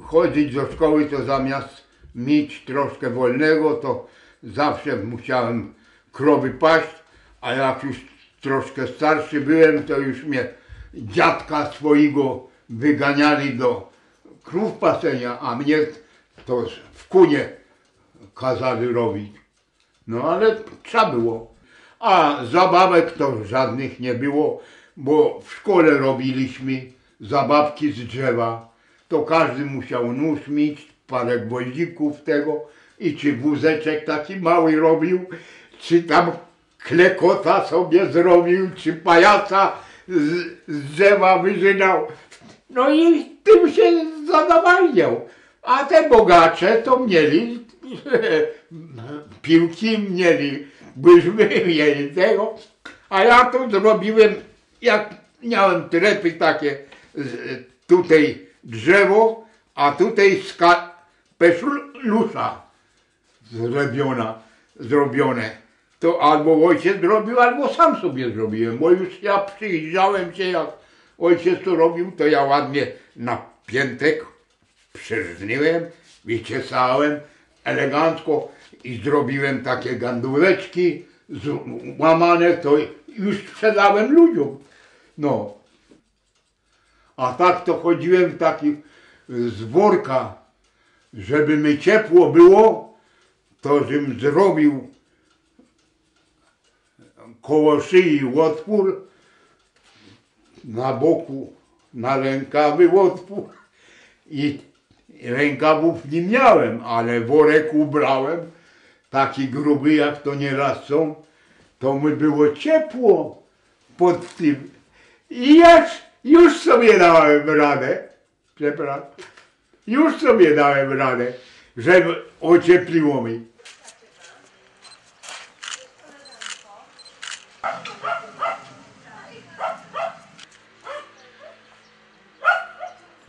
chodzić do szkoły, to zamiast mieć troszkę wolnego, to zawsze musiałem krowy paść, a jak już troszkę starszy byłem, to już mnie dziadka swojego wyganiali do krów pasenia, a mnie to w kunie kazali robić. No ale trzeba było. A zabawek to żadnych nie było, bo w szkole robiliśmy zabawki z drzewa. To każdy musiał nóż mieć, parę gwoździków tego i czy wózeczek taki mały robił, czy tam klekota sobie zrobił, czy pajaca z, z drzewa wyżynał. No i tym się zadawaniał. A te bogacze to mieli piłki, mieli byśmy mieli tego. A ja to zrobiłem, jak miałem trepy takie, z- tutaj drzewo, a tutaj ska, peszlusza zrobiona, zrobione. To albo ojciec zrobił, albo sam sobie zrobiłem, bo już ja przyjrzałem się, jak ojciec to robił, to ja ładnie na piętek przeżniłem, wyczesałem elegancko i zrobiłem takie ganduleczki łamane, to już sprzedałem ludziom. No. A tak to chodziłem taki z worka, żeby mi ciepło było, to żebym zrobił koło szyi otwór, na boku, na rękawy otwór i rękawów nie miałem, ale worek ubrałem, taki gruby jak to nieraz są, to mi było ciepło pod tym. I ja już sobie dałem radę, przepraszam, już sobie dałem radę, żeby ociepliło mi.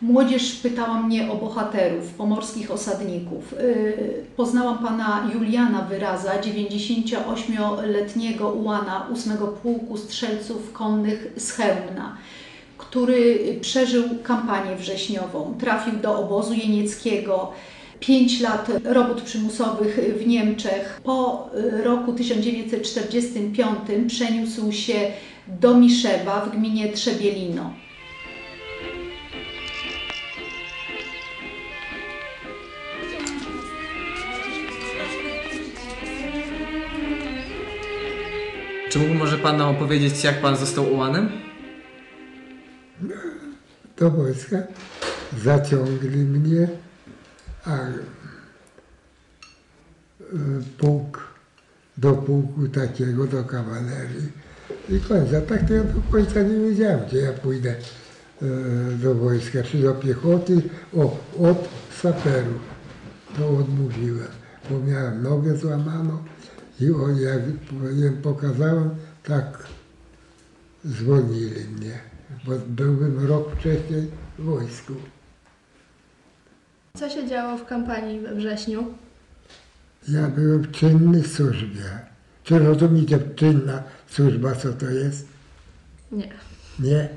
Młodzież pytała mnie o bohaterów, pomorskich osadników. Yy, Poznałam pana Juliana Wyraza, 98-letniego ułana 8 Pułku Strzelców Konnych z Chełmna, który przeżył kampanię wrześniową. Trafił do obozu jenieckiego, 5 lat robót przymusowych w Niemczech. Po y, roku 1945 przeniósł się do Miszewa w gminie Trzebielino. Czy mógł może Pan nam opowiedzieć, jak Pan został ułanem? do wojska, zaciągli mnie, a y, pułk, do pułku takiego, do kawalerii i końca. Tak to ja do końca nie wiedziałem, gdzie ja pójdę y, do wojska, czy do piechoty, o, od saperów. To odmówiłem, bo miałem nogę złamaną i oni, jak im pokazałem, tak zwolnili mnie, bo byłbym rok wcześniej w wojsku. Co się działo w kampanii we wrześniu? Ja byłem w czynnej służbie. Czy rozumiecie czynna służba, co to jest? Nie. Nie.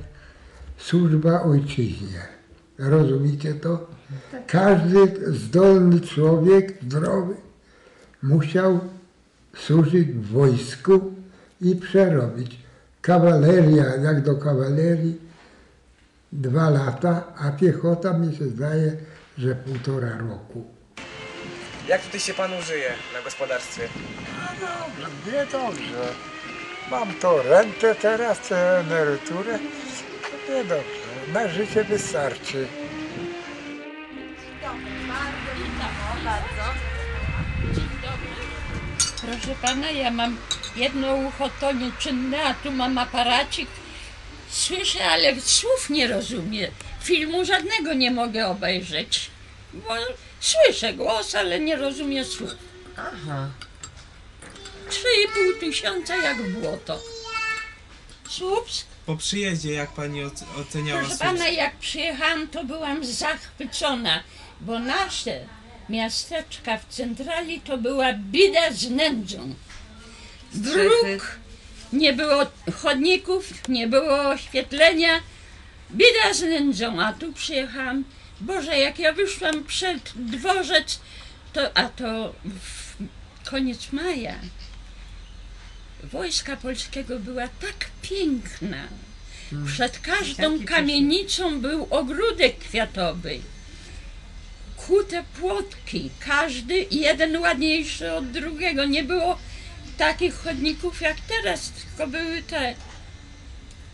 Służba ojczyźnie. Rozumiecie to? Tak. Każdy zdolny człowiek, zdrowy, musiał służyć w wojsku i przerobić Kawaleria, jak do kawalerii, dwa lata, a piechota mi się zdaje, że półtora roku. Jak tutaj się panu żyje na gospodarstwie? No dobrze, nie dobrze. Mam to rentę teraz, tę emeryturę. Nie dobrze. Na życie wystarczy. Proszę pana, ja mam jedno ucho to nieczynne, a tu mam aparacik. Słyszę, ale słów nie rozumiem. Filmu żadnego nie mogę obejrzeć. Bo słyszę głos, ale nie rozumiem słów. Aha. 3,5 tysiąca jak w błoto. Słups? Po przyjeździe jak pani oc- oceniała Proszę pana, jak przyjechałam, to byłam zachwycona, bo nasze miasteczka w centrali to była bida z nędzą. Dróg, nie było chodników, nie było oświetlenia, bida z nędzą, a tu przyjechałam, Boże, jak ja wyszłam przed dworzec, to, a to w koniec maja, wojska polskiego była tak piękna. Przed każdą kamienicą był ogródek kwiatowy. Kute płotki, każdy jeden ładniejszy od drugiego. Nie było takich chodników jak teraz, tylko były te.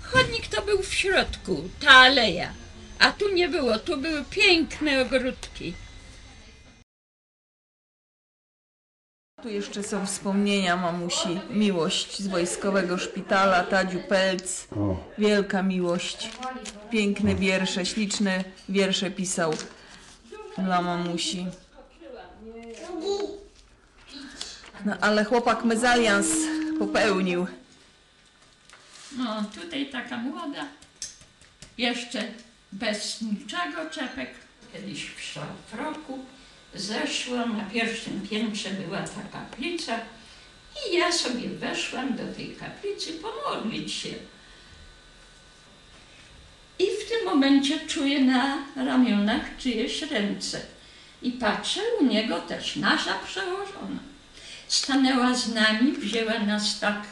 Chodnik to był w środku, ta aleja. A tu nie było, tu były piękne ogródki. Tu jeszcze są wspomnienia mamusi. Miłość z wojskowego szpitala, Tadziu Pelc. Wielka miłość. Piękne wiersze, śliczne wiersze pisał dla mamusi. No ale chłopak mezalians popełnił. No, tutaj taka młoda, jeszcze bez niczego czepek. Kiedyś w szlafroku zeszłam, na pierwszym piętrze była ta kaplica i ja sobie weszłam do tej kaplicy pomodlić się. I w tym momencie czuję na ramionach czyjeś ręce. I patrzę, u niego też nasza przełożona. Stanęła z nami, wzięła nas tak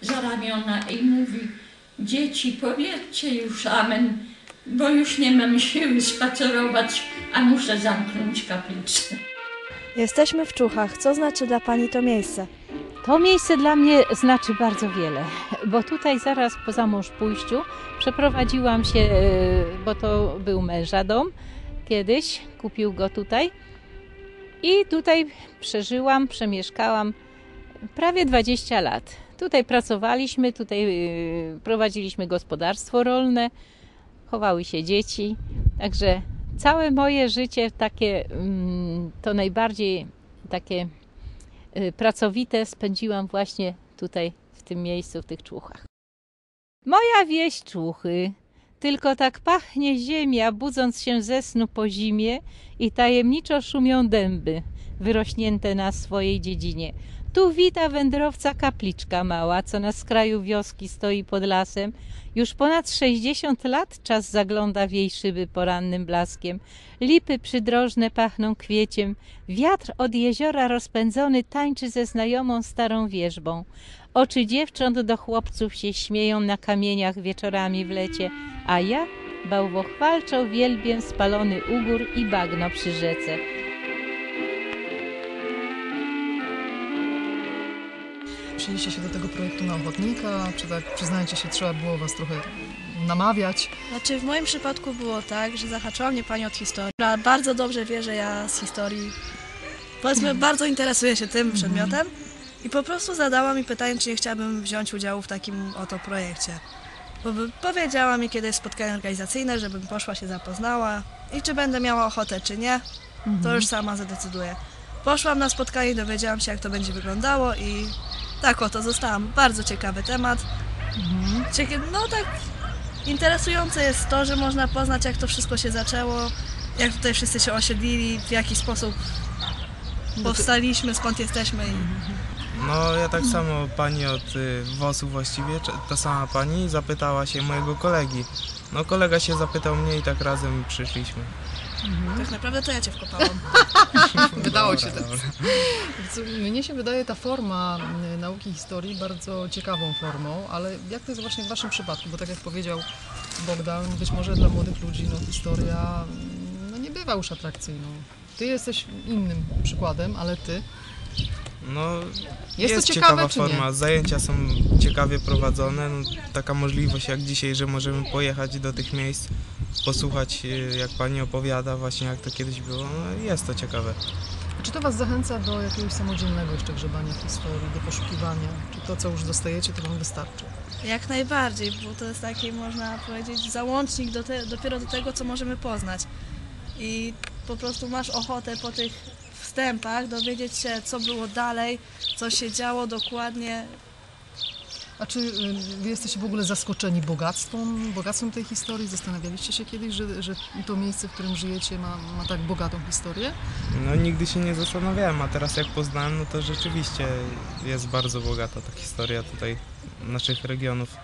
za ramiona i mówi Dzieci, powiedzcie już amen, bo już nie mam siły spacerować, a muszę zamknąć kaplicę. Jesteśmy w Czuchach. Co znaczy dla Pani to miejsce? To miejsce dla mnie znaczy bardzo wiele, bo tutaj zaraz po zamąż pójściu przeprowadziłam się, e, bo to był męża dom kiedyś, kupił go tutaj i tutaj przeżyłam, przemieszkałam prawie 20 lat. Tutaj pracowaliśmy, tutaj e, prowadziliśmy gospodarstwo rolne, chowały się dzieci, także całe moje życie takie mm, to najbardziej takie pracowite spędziłam właśnie tutaj, w tym miejscu, w tych człuchach. Moja wieś człuchy, tylko tak pachnie ziemia, budząc się ze snu po zimie i tajemniczo szumią dęby, wyrośnięte na swojej dziedzinie. Tu wita wędrowca kapliczka mała, co na skraju wioski stoi pod lasem. Już ponad 60 lat czas zagląda w jej szyby porannym blaskiem. Lipy przydrożne pachną kwieciem. Wiatr od jeziora rozpędzony tańczy ze znajomą starą wierzbą. Oczy dziewcząt do chłopców się śmieją na kamieniach wieczorami w lecie, a ja bałwochwalczo wielbię spalony ugór i bagno przy rzece. Przyjęliście się do tego projektu na ochotnika, czy tak przyznajcie się, trzeba było was trochę namawiać? Znaczy w moim przypadku było tak, że zahaczyła mnie Pani od historii. która Bardzo dobrze wie, że ja z historii, powiedzmy, bardzo interesuję się tym przedmiotem i po prostu zadała mi pytanie, czy nie chciałabym wziąć udziału w takim oto projekcie. Bo Powiedziała mi kiedyś spotkanie organizacyjne, żebym poszła się zapoznała i czy będę miała ochotę, czy nie, to Mhm. już sama zadecyduję. Poszłam na spotkanie, dowiedziałam się, jak to będzie wyglądało i tak oto zostałam. Bardzo ciekawy temat. Cieka- no tak interesujące jest to, że można poznać, jak to wszystko się zaczęło, jak tutaj wszyscy się osiedlili, w jaki sposób powstaliśmy, skąd jesteśmy. I... No ja tak samo pani od y, WOS-u właściwie, ta sama pani zapytała się mojego kolegi. No kolega się zapytał mnie i tak razem przyszliśmy. Tak naprawdę to ja cię wkopałam. Wydało się Dobra, tak. dobra. Mnie się wydaje ta forma y, nauki historii bardzo ciekawą formą, ale jak to jest właśnie w Waszym przypadku? Bo tak jak powiedział Bogdan, być może dla młodych ludzi no, historia no, nie bywa już atrakcyjną. Ty jesteś innym przykładem, ale Ty. No, Jest jest, to ciekawe, ciekawa czy nie? forma. Zajęcia są ciekawie prowadzone. No, taka możliwość jak dzisiaj, że możemy pojechać do tych miejsc, posłuchać y, jak pani opowiada właśnie jak to kiedyś było. No, jest to ciekawe. Czy to Was zachęca do jakiegoś samodzielnego jeszcze grzebania w historii, do poszukiwania? Czy to, co już dostajecie, to Wam wystarczy? Jak najbardziej, bo to jest taki, można powiedzieć, załącznik do te, dopiero do tego, co możemy poznać. I po prostu masz ochotę po tych wstępach dowiedzieć się, co było dalej, co się działo dokładnie. A czy y, Wy jesteście w ogóle zaskoczeni bogactwem, bogactwem tej historii? Zastanawialiście się kiedyś, że, że to miejsce, w którym żyjecie ma, ma tak bogatą historię? No nigdy się nie zastanawiałem, a teraz jak poznałem, no to rzeczywiście jest bardzo bogata ta historia tutaj naszych regionów.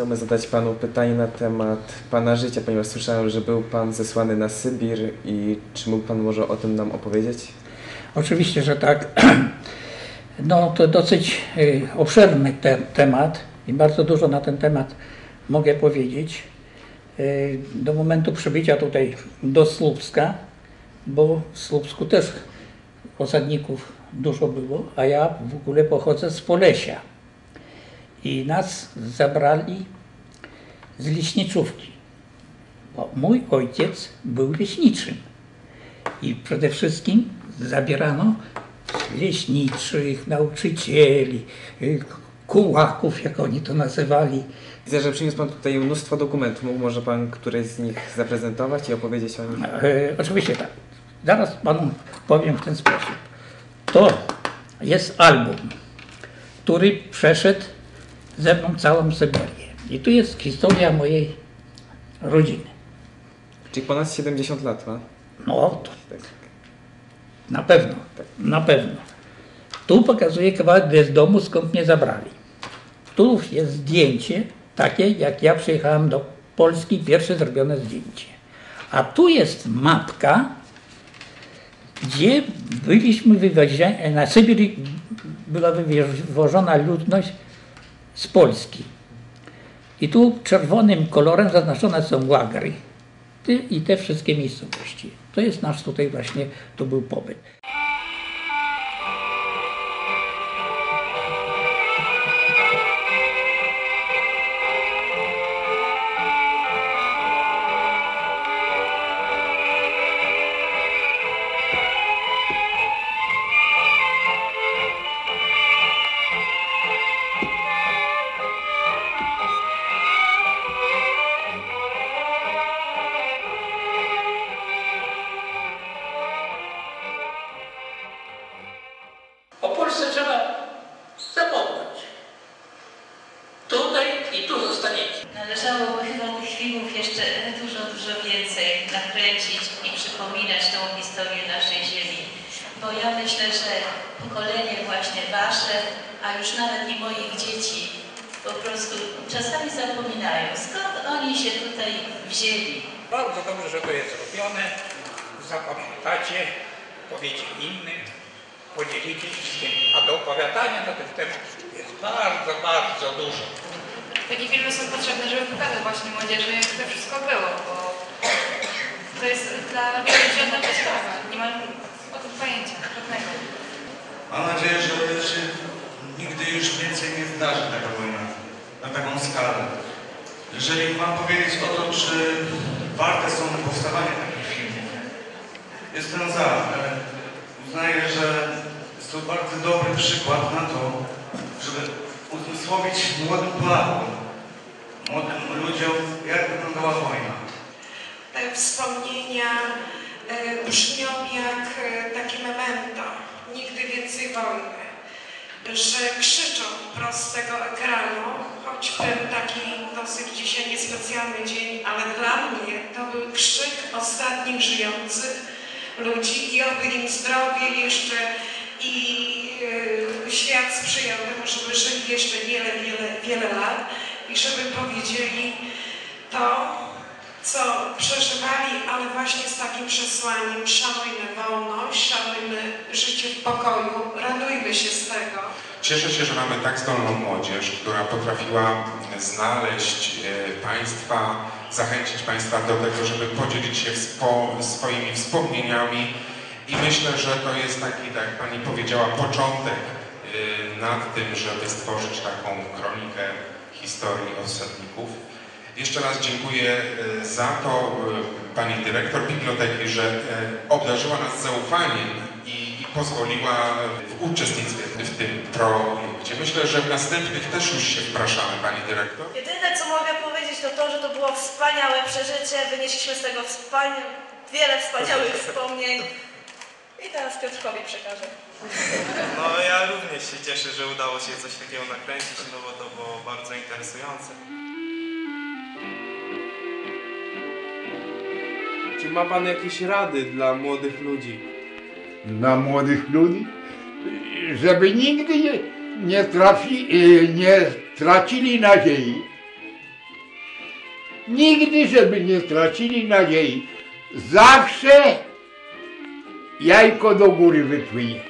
Chciałbym zadać Panu pytanie na temat Pana życia, ponieważ słyszałem, że był Pan zesłany na Sybir i czy mógł Pan może o tym nam opowiedzieć? Oczywiście, że tak. No to dosyć y, obszerny te, temat i bardzo dużo na ten temat mogę powiedzieć. Y, Do momentu przybycia tutaj do Słupska, bo w Słupsku też osadników dużo było, a ja w ogóle pochodzę z Polesia. I nas zabrali z leśniczówki, bo mój ojciec był leśniczym. I przede wszystkim zabierano leśniczych, nauczycieli, kułaków, jak oni to nazywali. Widzę, że przyniósł Pan tutaj mnóstwo dokumentów. Mógł może Pan któreś z nich zaprezentować i opowiedzieć o nich? E, oczywiście tak. Zaraz panu powiem w ten sposób. To jest album, który przeszedł ze mną całą Syberię. I tu jest historia mojej rodziny. Czyli ponad 70 lat ma? No, to na pewno, na pewno. Tu pokazuję kawałek z domu, skąd mnie zabrali. Tu jest zdjęcie takie, jak ja przyjechałem do Polski, pierwsze zrobione zdjęcie. A tu jest mapka, gdzie byliśmy wywozieni, na Sybir była wywożona ludność z Polski. I tu czerwonym kolorem zaznaczone są łagry i te wszystkie miejscowości. To jest nasz tutaj właśnie, tu był pobyt. Ten taki dosyć dzisiaj niespecjalny dzień, ale dla mnie to był krzyk ostatnich żyjących, ludzi i oby im zdrowie jeszcze i e, świat sprzyjał temu, żeby żyli jeszcze wiele, wiele, wiele lat i żeby powiedzieli to, co przeżywali, ale właśnie z takim przesłaniem szanujmy wolność, szanujmy życie w pokoju, radujmy się z tego. Cieszę się, że mamy tak zdolną młodzież, która potrafiła znaleźć e, Państwa, zachęcić Państwa do tego, żeby podzielić się wspo, swoimi wspomnieniami i myślę, że to jest taki, tak jak Pani powiedziała, początek e, nad tym, żeby stworzyć taką kronikę historii osadników. Jeszcze raz dziękuję e, za to e, Pani Dyrektor Biblioteki, że e, obdarzyła nas zaufaniem i, i pozwoliła w uczestnictwie w tym projekcie. Myślę, że w następnych też już się wpraszamy, Pani Dyrektor. Jedyne co mogę powiedzieć to to, że to było wspaniałe przeżycie, wynieśliśmy z tego wspania... wiele wspaniałych wspomnień i teraz Piotrkowi przekażę. No ja również się cieszę, że udało się coś takiego nakręcić, no bo to było bardzo interesujące. Czy ma Pan jakieś rady dla młodych ludzi? Dla młodych ludzi, żeby nigdy nie, trafi, y, nie tracili nadziei. Nigdy, żeby nie tracili nadziei. Zawsze jajko do góry wypłynie.